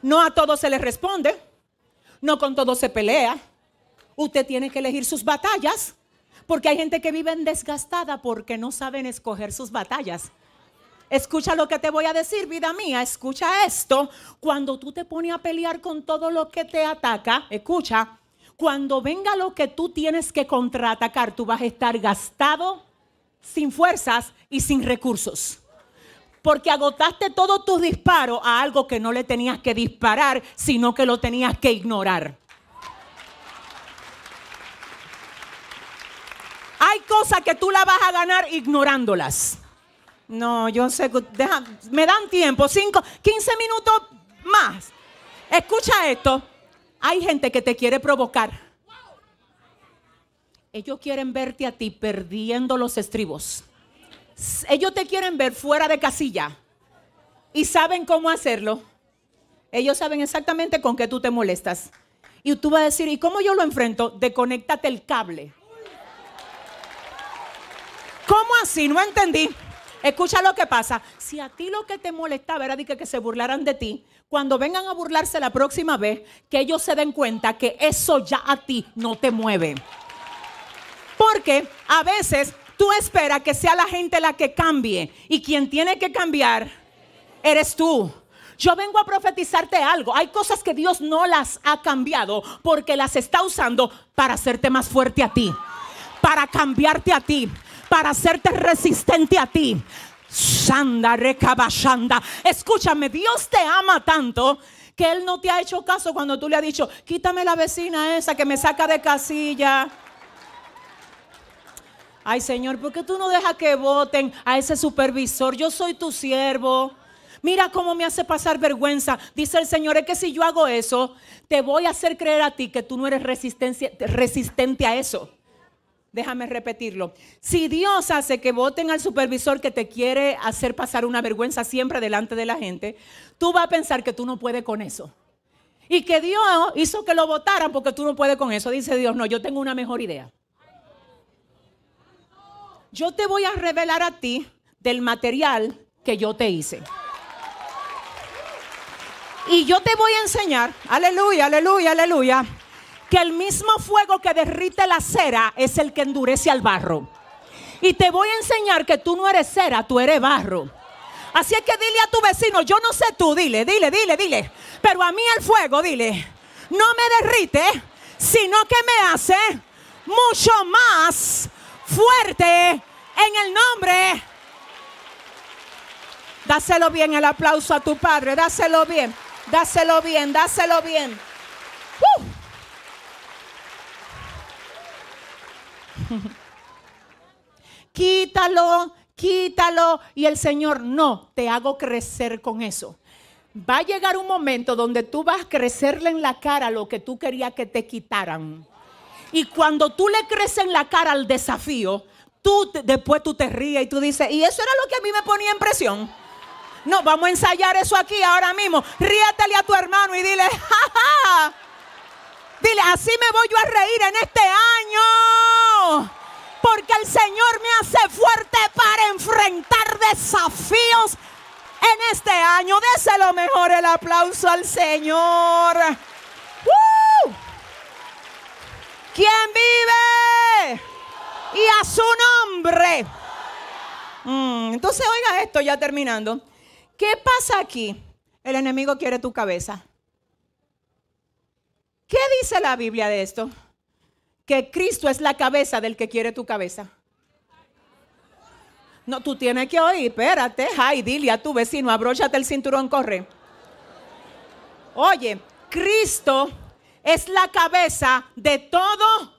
No a todo se le responde, no con todo se pelea. Usted tiene que elegir sus batallas porque hay gente que vive desgastada porque no saben escoger sus batallas. Escucha lo que te voy a decir, vida mía. Escucha esto. Cuando tú te pones a pelear con todo lo que te ataca, escucha, cuando venga lo que tú tienes que contraatacar, tú vas a estar gastado, sin fuerzas y sin recursos. Porque agotaste todos tus disparos a algo que no le tenías que disparar, sino que lo tenías que ignorar. Hay cosas que tú la vas a ganar ignorándolas. No, yo sé que me dan tiempo, 5, 15 minutos más. Escucha esto. Hay gente que te quiere provocar. Ellos quieren verte a ti perdiendo los estribos. Ellos te quieren ver fuera de casilla. Y saben cómo hacerlo. Ellos saben exactamente con qué tú te molestas. Y tú vas a decir, ¿y cómo yo lo enfrento? Desconéctate el cable. ¿Cómo así? No entendí. Escucha lo que pasa. Si a ti lo que te molestaba era de que, que se burlaran de ti, cuando vengan a burlarse la próxima vez, que ellos se den cuenta que eso ya a ti no te mueve. Porque a veces tú esperas que sea la gente la que cambie y quien tiene que cambiar eres tú. Yo vengo a profetizarte algo. Hay cosas que Dios no las ha cambiado porque las está usando para hacerte más fuerte a ti, para cambiarte a ti, para hacerte resistente a ti. Shanda, recabashanda. Escúchame, Dios te ama tanto que Él no te ha hecho caso cuando tú le has dicho, quítame la vecina esa que me saca de casilla. Ay Señor, ¿por qué tú no dejas que voten a ese supervisor? Yo soy tu siervo. Mira cómo me hace pasar vergüenza. Dice el Señor, es que si yo hago eso, te voy a hacer creer a ti que tú no eres resistente a eso. Déjame repetirlo. Si Dios hace que voten al supervisor que te quiere hacer pasar una vergüenza siempre delante de la gente, tú vas a pensar que tú no puedes con eso. Y que Dios hizo que lo votaran porque tú no puedes con eso. Dice Dios, no, yo tengo una mejor idea. Yo te voy a revelar a ti del material que yo te hice. Y yo te voy a enseñar, aleluya, aleluya, aleluya que el mismo fuego que derrite la cera es el que endurece al barro. Y te voy a enseñar que tú no eres cera, tú eres barro. Así es que dile a tu vecino, yo no sé tú, dile, dile, dile, dile. Pero a mí el fuego, dile, no me derrite, sino que me hace mucho más fuerte en el nombre. Dáselo bien el aplauso a tu padre, dáselo bien, dáselo bien, dáselo bien. Uh. quítalo, quítalo. Y el Señor, no, te hago crecer con eso. Va a llegar un momento donde tú vas a crecerle en la cara lo que tú querías que te quitaran. Y cuando tú le creces en la cara al desafío, tú después tú te ríes y tú dices, y eso era lo que a mí me ponía en presión. No, vamos a ensayar eso aquí ahora mismo. Ríatele a tu hermano y dile, jaja. Dile, así me voy yo a reír en este año. Porque el Señor me hace fuerte para enfrentar desafíos en este año. Déselo mejor el aplauso al Señor. ¡Uh! ¿Quién vive? Y a su nombre. Mm, entonces, oiga esto ya terminando. ¿Qué pasa aquí? El enemigo quiere tu cabeza. ¿Qué dice la Biblia de esto? Que Cristo es la cabeza del que quiere tu cabeza. No, tú tienes que oír, espérate, ay, dile a tu vecino, abróchate el cinturón, corre. Oye, Cristo es la cabeza de todo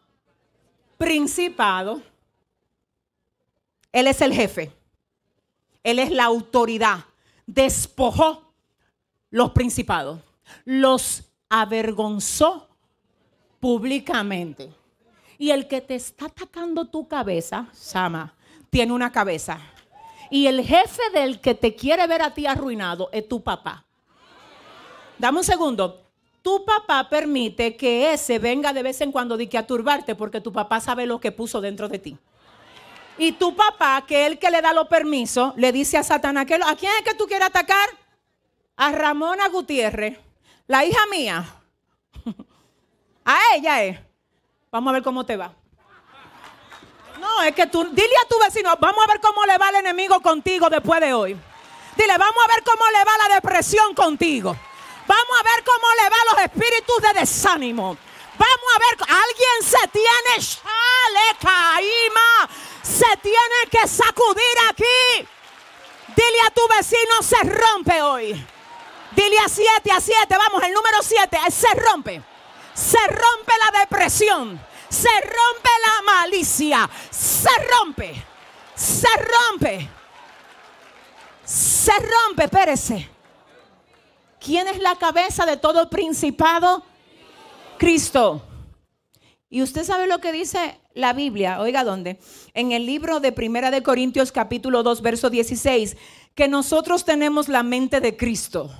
principado. Él es el jefe. Él es la autoridad. Despojó los principados. Los avergonzó públicamente. Y el que te está atacando tu cabeza, Sama, tiene una cabeza. Y el jefe del que te quiere ver a ti arruinado es tu papá. Dame un segundo. Tu papá permite que ese venga de vez en cuando de que a turbarte porque tu papá sabe lo que puso dentro de ti. Y tu papá, que es el que le da los permisos, le dice a Satanás, ¿a quién es que tú quieres atacar? A Ramona Gutiérrez la hija mía, a ella es, vamos a ver cómo te va. No, es que tú, dile a tu vecino, vamos a ver cómo le va el enemigo contigo después de hoy. Dile, vamos a ver cómo le va la depresión contigo. Vamos a ver cómo le va los espíritus de desánimo. Vamos a ver, alguien se tiene, se tiene que sacudir aquí. Dile a tu vecino, se rompe hoy. Dile a siete, a siete, vamos, el número siete, se rompe. Se rompe la depresión. Se rompe la malicia. Se rompe. Se rompe. Se rompe, espérese. ¿Quién es la cabeza de todo principado? Cristo. Y usted sabe lo que dice la Biblia, oiga dónde, en el libro de Primera de Corintios capítulo 2 verso 16, que nosotros tenemos la mente de Cristo.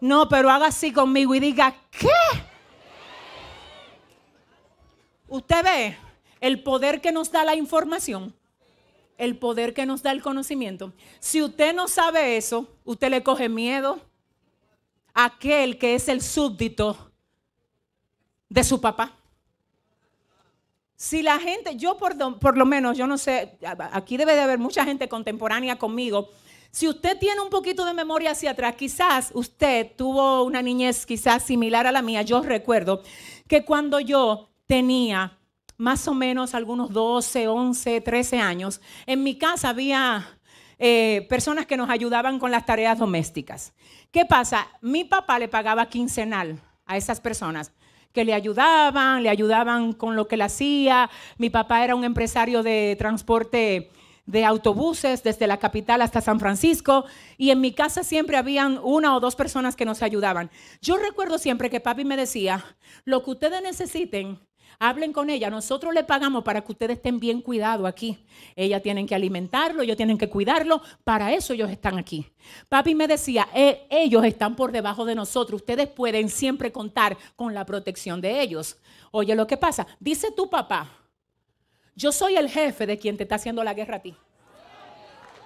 No, pero haga así conmigo y diga, ¿qué? Usted ve, el poder que nos da la información, el poder que nos da el conocimiento. Si usted no sabe eso, usted le coge miedo a aquel que es el súbdito de su papá. Si la gente, yo por, por, lo menos, yo no sé, aquí debe de haber mucha gente contemporánea conmigo. Si usted tiene un poquito de memoria hacia atrás, quizás usted tuvo una niñez quizás similar a la mía. Yo recuerdo que cuando yo tenía más o menos algunos 12, 11, 13 años, en mi casa había eh, personas que nos ayudaban con las tareas domésticas. ¿Qué pasa? Mi papá le pagaba quincenal a esas personas que le ayudaban, le ayudaban con lo que le hacía. Mi papá era un empresario de transporte de autobuses desde la capital hasta San Francisco y en mi casa siempre habían una o dos personas que nos ayudaban. Yo recuerdo siempre que papi me decía, lo que ustedes necesiten, Hablen con ella. Nosotros le pagamos para que ustedes estén bien cuidados aquí. Ella tienen que alimentarlo, ellos tienen que cuidarlo. Para eso ellos están aquí. Papi me decía, eh, ellos están por debajo de nosotros. Ustedes pueden siempre contar con la protección de ellos. Oye, lo que pasa, dice tu papá, yo soy el jefe de quien te está haciendo la guerra a ti.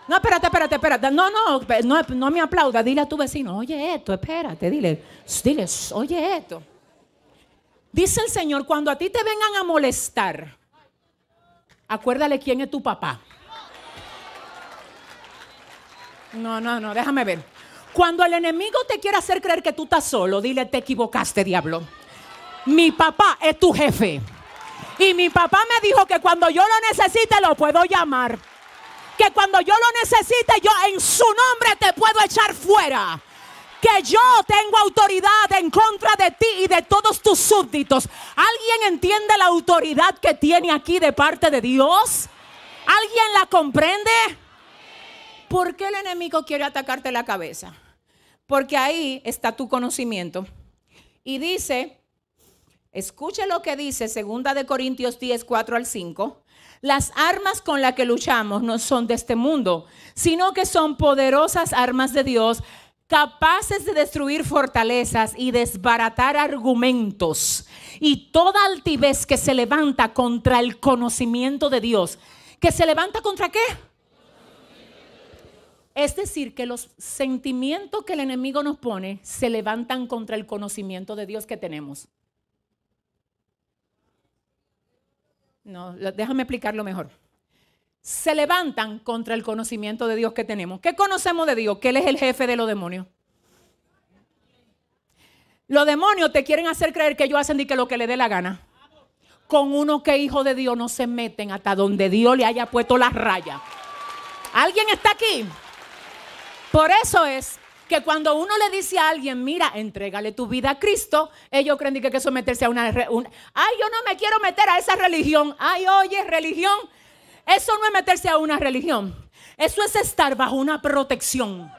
No, espérate, espérate, espérate. No, no, no, no me aplauda. Dile a tu vecino, oye esto, espérate, dile, dile, oye esto. Dice el Señor, cuando a ti te vengan a molestar, acuérdale quién es tu papá. No, no, no, déjame ver. Cuando el enemigo te quiere hacer creer que tú estás solo, dile, te equivocaste, diablo. Mi papá es tu jefe. Y mi papá me dijo que cuando yo lo necesite lo puedo llamar. Que cuando yo lo necesite, yo en su nombre te puedo echar fuera que yo tengo autoridad en contra de ti y de todos tus súbditos. ¿Alguien entiende la autoridad que tiene aquí de parte de Dios? ¿Alguien la comprende? ¿Por qué el enemigo quiere atacarte la cabeza? Porque ahí está tu conocimiento. Y dice, escuche lo que dice segunda de Corintios 10, 4 al 5. Las armas con las que luchamos no son de este mundo, sino que son poderosas armas de Dios capaces de destruir fortalezas y desbaratar argumentos y toda altivez que se levanta contra el conocimiento de Dios. ¿Que se levanta contra qué? Es decir, que los sentimientos que el enemigo nos pone se levantan contra el conocimiento de Dios que tenemos. No, déjame explicarlo mejor se levantan contra el conocimiento de Dios que tenemos. ¿Qué conocemos de Dios? Que Él es el jefe de los demonios. Los demonios te quieren hacer creer que ellos hacen de que lo que le dé la gana. Con uno que hijo de Dios no se meten hasta donde Dios le haya puesto las rayas. ¿Alguien está aquí? Por eso es que cuando uno le dice a alguien, mira, entrégale tu vida a Cristo, ellos creen que eso es meterse a una, una, Ay, yo no me quiero meter a esa religión. Ay, oye, religión. Eso no es meterse a una religión. Eso es estar bajo una protección.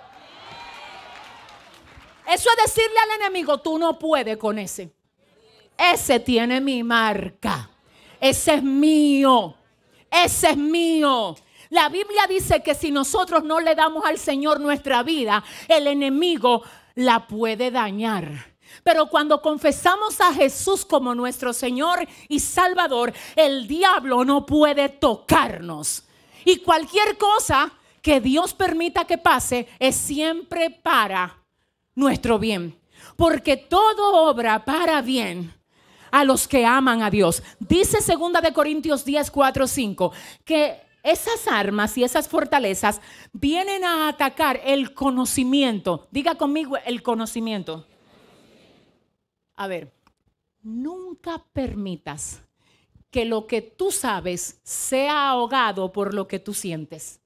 Eso es decirle al enemigo, tú no puedes con ese. Ese tiene mi marca. Ese es mío. Ese es mío. La Biblia dice que si nosotros no le damos al Señor nuestra vida, el enemigo la puede dañar. Pero cuando confesamos a Jesús como nuestro Señor y Salvador, el diablo no puede tocarnos. Y cualquier cosa que Dios permita que pase es siempre para nuestro bien. Porque todo obra para bien a los que aman a Dios. Dice segunda de Corintios 10, 4, 5 que esas armas y esas fortalezas vienen a atacar el conocimiento. Diga conmigo el conocimiento. A ver, nunca permitas que lo que tú sabes sea ahogado por lo que tú sientes.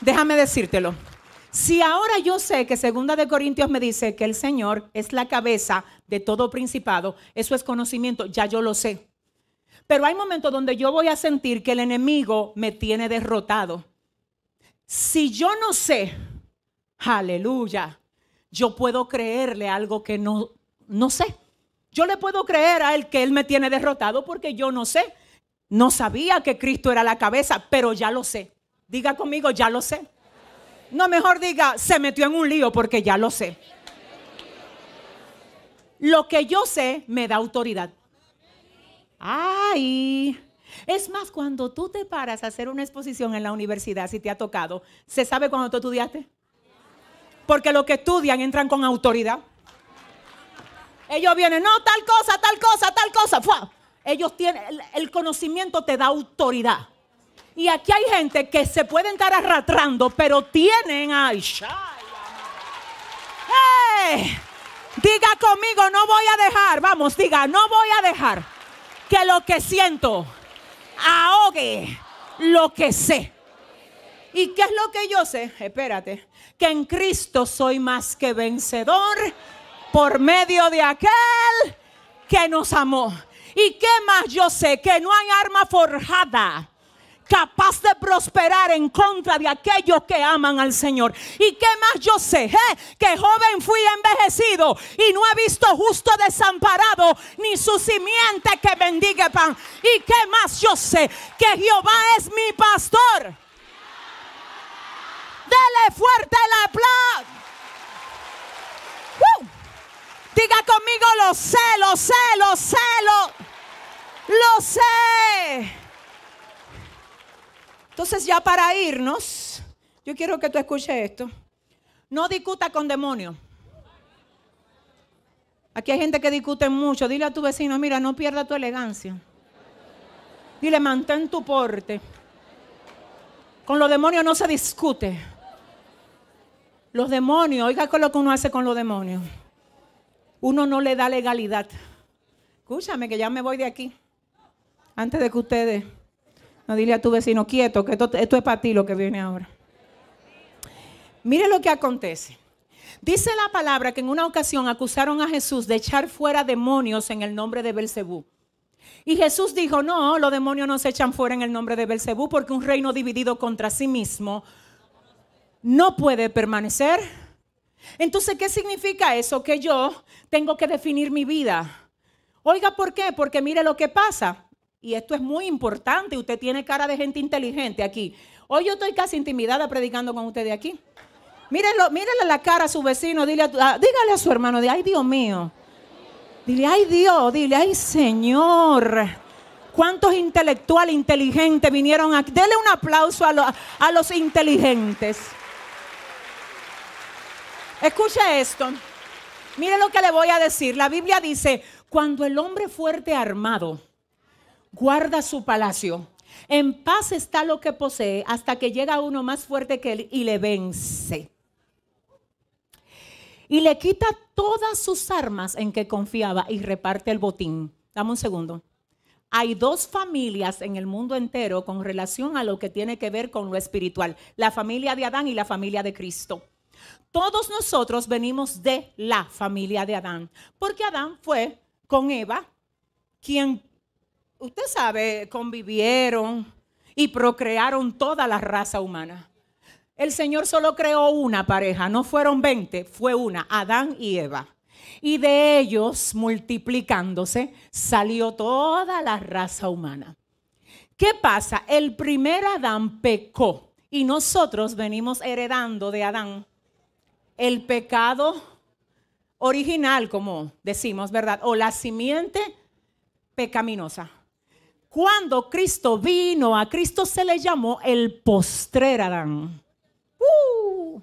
Déjame decírtelo. Si ahora yo sé que segunda de Corintios me dice que el Señor es la cabeza de todo principado, eso es conocimiento, ya yo lo sé. Pero hay momentos donde yo voy a sentir que el enemigo me tiene derrotado. Si yo no sé, aleluya, yo puedo creerle algo que no, no sé. Yo le puedo creer a él que él me tiene derrotado porque yo no sé. No sabía que Cristo era la cabeza, pero ya lo sé. Diga conmigo, ya lo sé. No, mejor diga, se metió en un lío porque ya lo sé. Lo que yo sé me da autoridad. Ay. Es más, cuando tú te paras a hacer una exposición en la universidad, si te ha tocado, ¿se sabe cuándo tú estudiaste? Porque los que estudian entran con autoridad. Ellos vienen, no, tal cosa, tal cosa, tal cosa. Ellos tienen, el conocimiento te da autoridad. Y aquí hay gente que se pueden estar arrastrando, pero tienen, ay, hey, diga conmigo, no voy a dejar, vamos, diga, no voy a dejar que lo que siento ahogue lo que sé. ¿Y qué es lo que yo sé? Espérate, que en Cristo soy más que vencedor por medio de aquel que nos amó. ¿Y qué más yo sé? Que no hay arma forjada capaz de prosperar en contra de aquellos que aman al Señor. ¿Y qué más yo sé? ¿Eh? Que joven fui envejecido y no he visto justo desamparado ni su simiente que bendiga pan. ¿Y qué más yo sé? Que Jehová es mi pastor. Dele fuerte el aplauso. Diga conmigo, lo sé, lo sé, lo sé, lo, lo sé. Entonces ya para irnos, yo quiero que tú escuches esto. No discuta con demonios. Aquí hay gente que discute mucho. Dile a tu vecino, mira, no pierda tu elegancia. Dile, mantén tu porte. Con los demonios no se discute. Los demonios, oiga con lo que uno hace con los demonios. Uno no le da legalidad. Escúchame que ya me voy de aquí. Antes de que ustedes no dile a tu vecino quieto, que esto, es para ti lo que viene ahora. Mire lo que acontece. Dice la palabra que en una ocasión acusaron a Jesús de echar fuera demonios en el nombre de Belcebú. Y Jesús dijo, no, los demonios no se echan fuera en el nombre de Belcebú porque un reino dividido contra sí mismo no puede permanecer. Entonces, ¿qué significa eso? Que yo tengo que definir mi vida. Oiga, ¿por qué? Porque mire lo que pasa y esto es muy importante, usted tiene cara de gente inteligente aquí. Hoy yo estoy casi intimidada predicando con ustedes aquí. Mírenlo, mírenle la cara a su vecino, dile a, ah, dígale a su hermano, ay Dios mío. Dile, ay Dios, dile, ay Señor. ¿Cuántos intelectuales inteligentes vinieron aquí? Dele un aplauso a, a los inteligentes. Escucha esto. Mire lo que le voy a decir. La Biblia dice, cuando el hombre fuerte armado guarda su palacio. En paz está lo que posee hasta que llega uno más fuerte que él y le vence. Y le quita todas sus armas en que confiaba y reparte el botín. Dame un segundo. Hay dos familias en el mundo entero con relación a lo que tiene que ver con lo espiritual. La familia de Adán y la familia de Cristo. Todos nosotros venimos de la familia de Adán. Porque Adán fue con Eva quien usted sabe, convivieron y procrearon toda la raza humana. El Señor solo creó una pareja, no fueron 20, fue una, Adán y Eva. Y de ellos, multiplicándose, salió toda la raza humana. ¿Qué pasa? El primer Adán pecó y nosotros venimos heredando de Adán el pecado original, como decimos, ¿verdad? O la simiente pecaminosa. Cuando Cristo vino, a Cristo se le llamó el postrer Adán. Uh,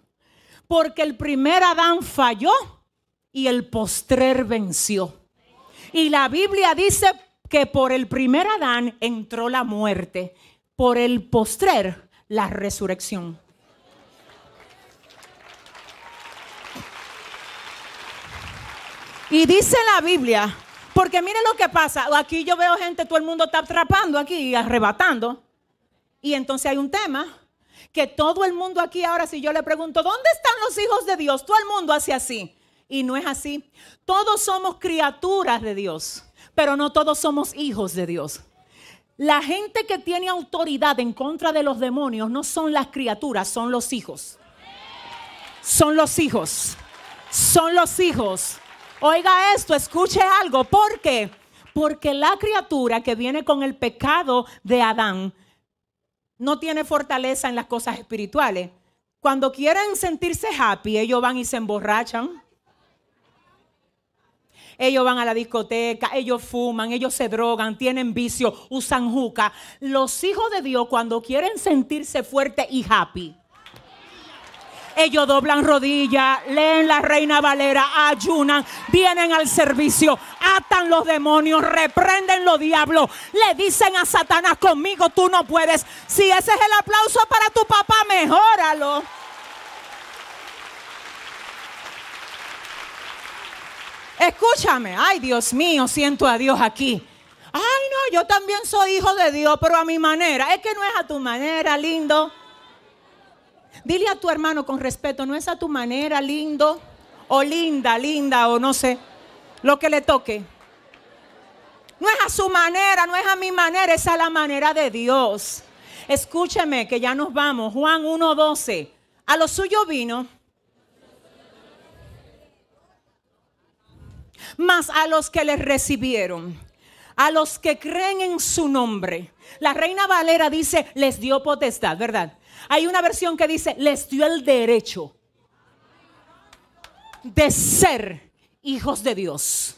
porque el primer Adán falló y el postrer venció. Y la Biblia dice que por el primer Adán entró la muerte, por el postrer la resurrección. Y dice la Biblia porque mire lo que pasa. Aquí yo veo gente, todo el mundo está atrapando aquí y arrebatando. Y entonces hay un tema que todo el mundo aquí ahora, si yo le pregunto, ¿dónde están los hijos de Dios? Todo el mundo hace así. Y no es así. Todos somos criaturas de Dios, pero no todos somos hijos de Dios. La gente que tiene autoridad en contra de los demonios no son las criaturas, son los hijos. Son los hijos. Son los hijos. Oiga esto, escuche algo. ¿Por qué? Porque la criatura que viene con el pecado de Adán no tiene fortaleza en las cosas espirituales. cuando quieren sentirse happy, ellos van y se emborrachan. Ellos van a la discoteca, ellos fuman, ellos se drogan, tienen vicio, usan juca. Los hijos de Dios cuando quieren sentirse fuertes y happy, ellos doblan rodillas, leen la Reina Valera, ayunan, vienen al servicio, atan los demonios, reprenden los diablos, le dicen a Satanás, conmigo tú no puedes. Si ese es el aplauso para tu papá, mejóralo. Escúchame, ay Dios mío, siento a Dios aquí. Ay no, yo también soy hijo de Dios, pero a mi manera. Es que no es a tu manera, lindo. Dile a tu hermano con respeto, no es a tu manera, lindo, o linda, linda, o no sé, lo que le toque. No es a su manera, no es a mi manera, es a la manera de Dios. Escúcheme que ya nos vamos. Juan 1.12. A lo suyo vino. Más a los que le recibieron, a los que creen en su nombre. La reina Valera dice, les dio potestad, ¿verdad? Hay una versión que dice, les dio el derecho de ser hijos de Dios.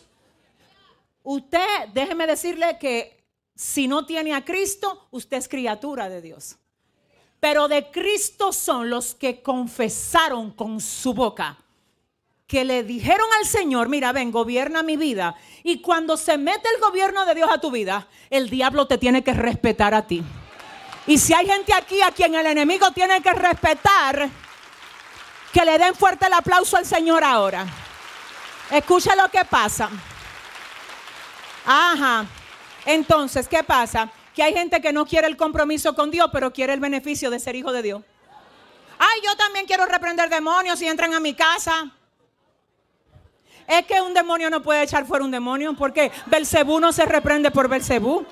Usted, déjeme decirle que si no tiene a Cristo, usted es criatura de Dios. Pero de Cristo son los que confesaron con su boca, que le dijeron al Señor, mira, ven, gobierna mi vida. Y cuando se mete el gobierno de Dios a tu vida, el diablo te tiene que respetar a ti. Y si hay gente aquí a quien el enemigo tiene que respetar, que le den fuerte el aplauso al Señor ahora. Escucha lo que pasa. Ajá. Entonces, ¿qué pasa? Que hay gente que no quiere el compromiso con Dios, pero quiere el beneficio de ser hijo de Dios. Ay, yo también quiero reprender demonios si entran a mi casa. Es que un demonio no puede echar fuera un demonio, porque Belcebú no se reprende por Belcebú.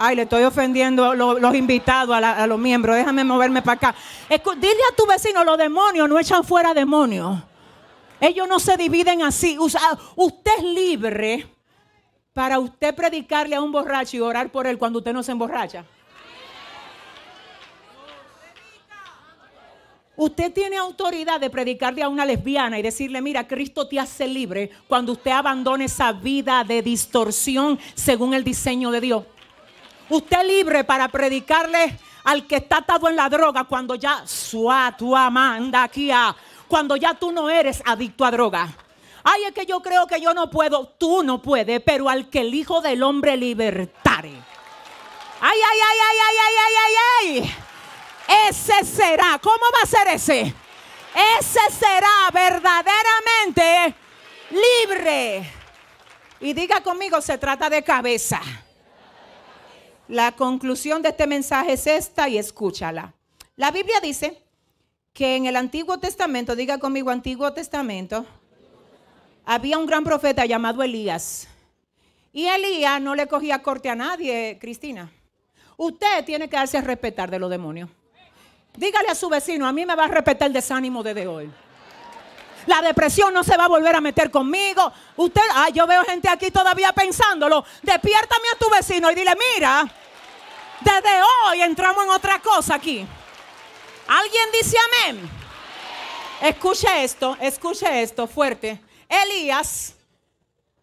Ay, le estoy ofendiendo a los, invitados, a, los miembros. Déjame moverme para acá. dile a tu vecino, los demonios no echan fuera demonios. Ellos no se dividen así. usted es libre para usted predicarle a un borracho y orar por él cuando usted no se emborracha. Usted tiene autoridad de predicarle a una lesbiana y decirle, mira, Cristo te hace libre cuando usted abandone esa vida de distorsión según el diseño de Dios. Usted libre para predicarle al que está atado en la droga cuando ya tu amanda aquí cuando ya tú no eres adicto a droga. Ay, es que yo creo que yo no puedo. Tú no puedes, pero al que el Hijo del Hombre libertare. Ay, ay, ay, ay, ay, ay, ay, ay, ay. Ese será. ¿Cómo va a ser ese? Ese será verdaderamente libre. Y diga conmigo, se trata de cabeza. La conclusión de este mensaje es esta y escúchala. La Biblia dice que en el Antiguo Testamento, diga conmigo Antiguo Testamento, había un gran profeta llamado Elías. Y Elías no le cogía corte a nadie, Cristina. Usted tiene que darse respetar de los demonios. Dígale a su vecino, a mí me va a respetar el desánimo desde hoy. La depresión no se va a volver a meter conmigo. Usted, ay, yo veo gente aquí todavía pensándolo. Despiértame a tu vecino y dile, mira, desde hoy entramos en otra cosa aquí. ¿Alguien dice amén? Escuche esto, escuche esto fuerte. Elías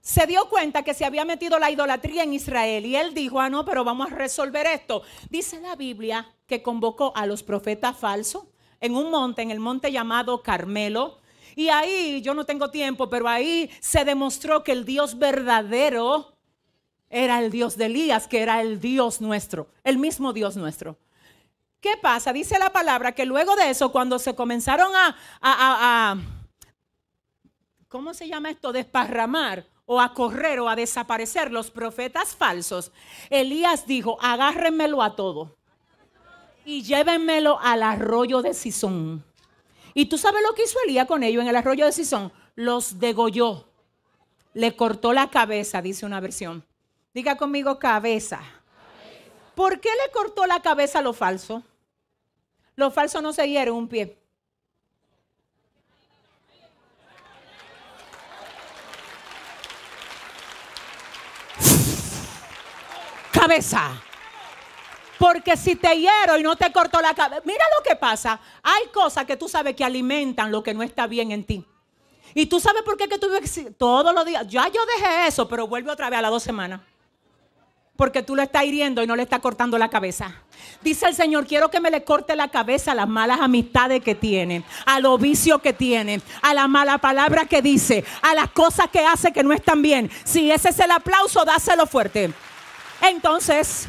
se dio cuenta que se había metido la idolatría en Israel y él dijo, ah, no, pero vamos a resolver esto. Dice la Biblia que convocó a los profetas falsos en un monte, en el monte llamado Carmelo, y ahí, yo no tengo tiempo, pero ahí se demostró que el Dios verdadero era el Dios de Elías, que era el Dios nuestro, el mismo Dios nuestro. ¿Qué pasa? Dice la palabra que luego de eso, cuando se comenzaron a, ¿cómo se llama esto? Desparramar o a correr o a desaparecer los profetas falsos, Elías dijo, agárrenmelo a todo y llévenmelo al arroyo de Sison. Y tú sabes lo que hizo Elías con ellos en el arroyo de Sison. Los degolló. Le cortó la cabeza, dice una versión. Diga conmigo cabeza. ¿Por qué le cortó la cabeza a lo falso? Lo falso no se hiere un pie. Cabeza. Porque si te hiero y no te corto la cabeza, mira lo que pasa. Hay cosas que tú sabes que alimentan lo que no está bien en ti. Y tú sabes por qué que tú todos los días. Ya yo dejé eso, pero vuelve otra vez a las dos semanas. Porque tú lo estás hiriendo y no le estás cortando la cabeza. Dice el Señor, quiero que me le corte la cabeza a las malas amistades que tiene, a los vicios que tiene, a la mala palabra que dice, a las cosas que hace que no están bien. Si ese es el aplauso, dáselo fuerte. Entonces,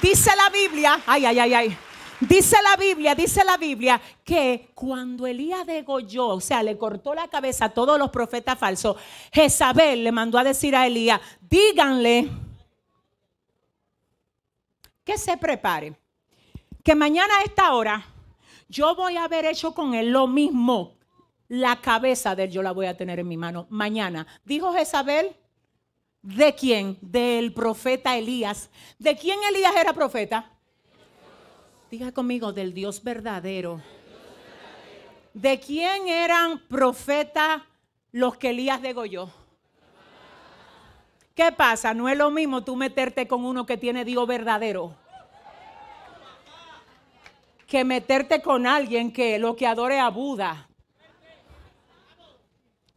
dice la Biblia, ay, ay, ay, ay. Dice la Biblia, dice la Biblia que cuando Elías degolló, o sea, le cortó la cabeza a todos los profetas falsos, Jezabel le mandó a decir a Elías, díganle que se prepare, que mañana a esta hora yo voy a haber hecho con él lo mismo. La cabeza de él yo la voy a tener en mi mano mañana. Dijo Jezabel, ¿de quién? Del profeta Elías. ¿De quién Elías era profeta? Diga conmigo, del Dios verdadero. ¿De quién eran profetas los que Elías degolló? ¿Qué pasa? No es lo mismo tú meterte con uno que tiene Dios verdadero que meterte con alguien que lo que adore a Buda,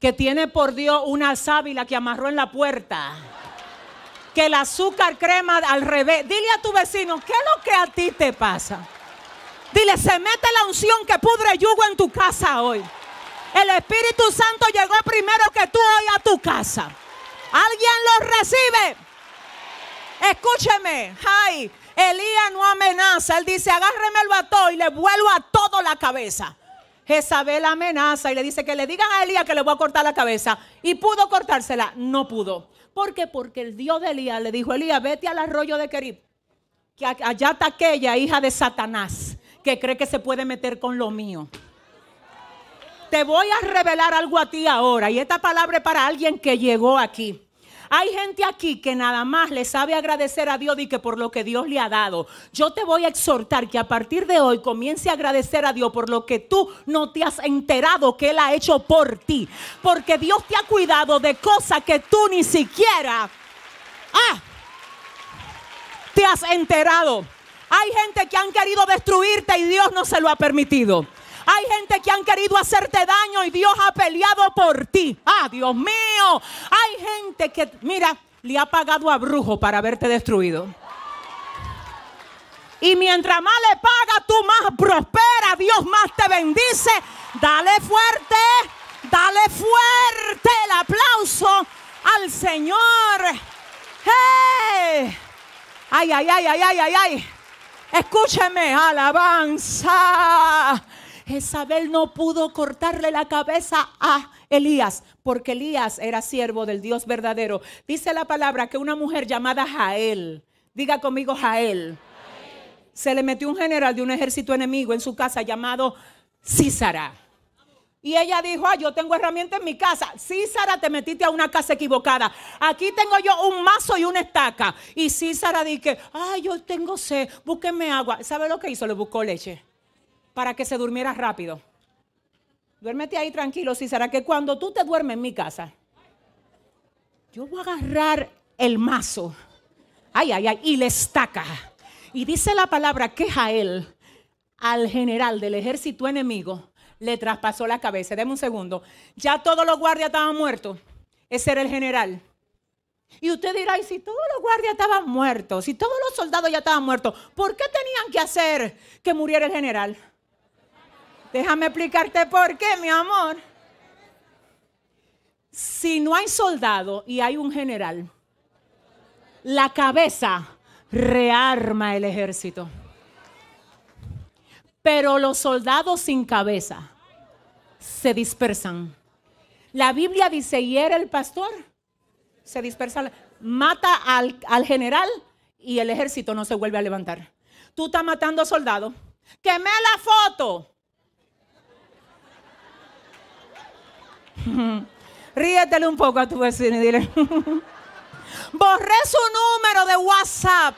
que tiene por Dios una sábila que amarró en la puerta, que el azúcar crema al revés. Dile a tu vecino, ¿qué es lo que a ti te pasa? Dile, se mete la unción que pudre yugo en tu casa hoy. El Espíritu Santo llegó primero que tú hoy a tu casa. ¿Alguien lo recibe? Escúcheme, ay, Elías no amenaza. Él dice, agárreme el batón y le vuelvo a todo la cabeza. Jezabel amenaza y le dice que le digan a Elías que le voy a cortar la cabeza. Y pudo cortársela. No pudo. ¿Por qué? Porque el Dios de Elías le dijo, Elías, vete al arroyo de Kerib. Que allá está aquella hija de Satanás que cree que se puede meter con lo mío. Te voy a revelar algo a ti ahora. Y esta palabra es para alguien que llegó aquí. Hay gente aquí que nada más le sabe agradecer a Dios y que por lo que Dios le ha dado. Yo te voy a exhortar que a partir de hoy comience a agradecer a Dios por lo que tú no te has enterado que Él ha hecho por ti. Porque Dios te ha cuidado de cosas que tú ni siquiera ah, te has enterado. Hay gente que han querido destruirte y Dios no se lo ha permitido. Hay gente que han querido hacerte daño y Dios ha peleado por ti. Ah, Dios mío. Hay gente que, mira, le ha pagado a brujo para haberte destruido. Y mientras más le paga, tú más prospera, Dios más te bendice. Dale fuerte, dale fuerte el aplauso al Señor. Ay, ay, ay, ay, ay, ay, ay. Escúcheme, alabanza. Jezabel no pudo cortarle la cabeza a Elías, porque Elías era siervo del Dios verdadero. Dice la palabra que una mujer llamada Jael, diga conmigo Jael, se le metió un general de un ejército enemigo en su casa llamado Císara. Y ella dijo, ah, yo tengo herramientas en mi casa. Císara, te metiste a una casa equivocada. Aquí tengo yo un mazo y una estaca. Y Císara dice, ay, yo tengo sed, búsqueme agua. ¿Sabe lo que hizo? Le buscó leche para que se durmiera rápido. Duérmete ahí tranquilo, Císara, que cuando tú te duermes en mi casa, yo voy a agarrar el mazo, ay, ay, ay, y le estaca. Y dice la palabra que Jael, al general del ejército enemigo, le traspasó la cabeza. Deme un segundo. Ya todos los guardias estaban muertos. Ese era el general. Y usted dirá, y si todos los guardias estaban muertos, si todos los soldados ya estaban muertos, ¿por qué tenían que hacer que muriera el general? Déjame explicarte por qué, mi amor. Si no hay soldado y hay un general, la cabeza rearma el ejército. Pero los soldados sin cabeza se dispersan. La Biblia dice, y era el pastor, se dispersa, mata al, al general y el ejército no se vuelve a levantar. Tú estás matando soldados. Quemé la foto. Ríetele un poco a tu vecino y dile. Borré su número de WhatsApp.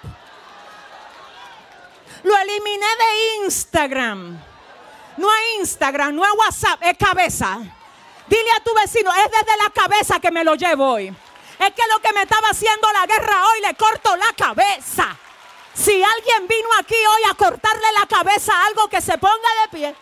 Lo eliminé de Instagram. No es Instagram, no es WhatsApp, es cabeza. Dile a tu vecino, es desde la cabeza que me lo llevo hoy. Es que lo que me estaba haciendo la guerra hoy le corto la cabeza. Si alguien vino aquí hoy a cortarle la cabeza a algo que se ponga de pie.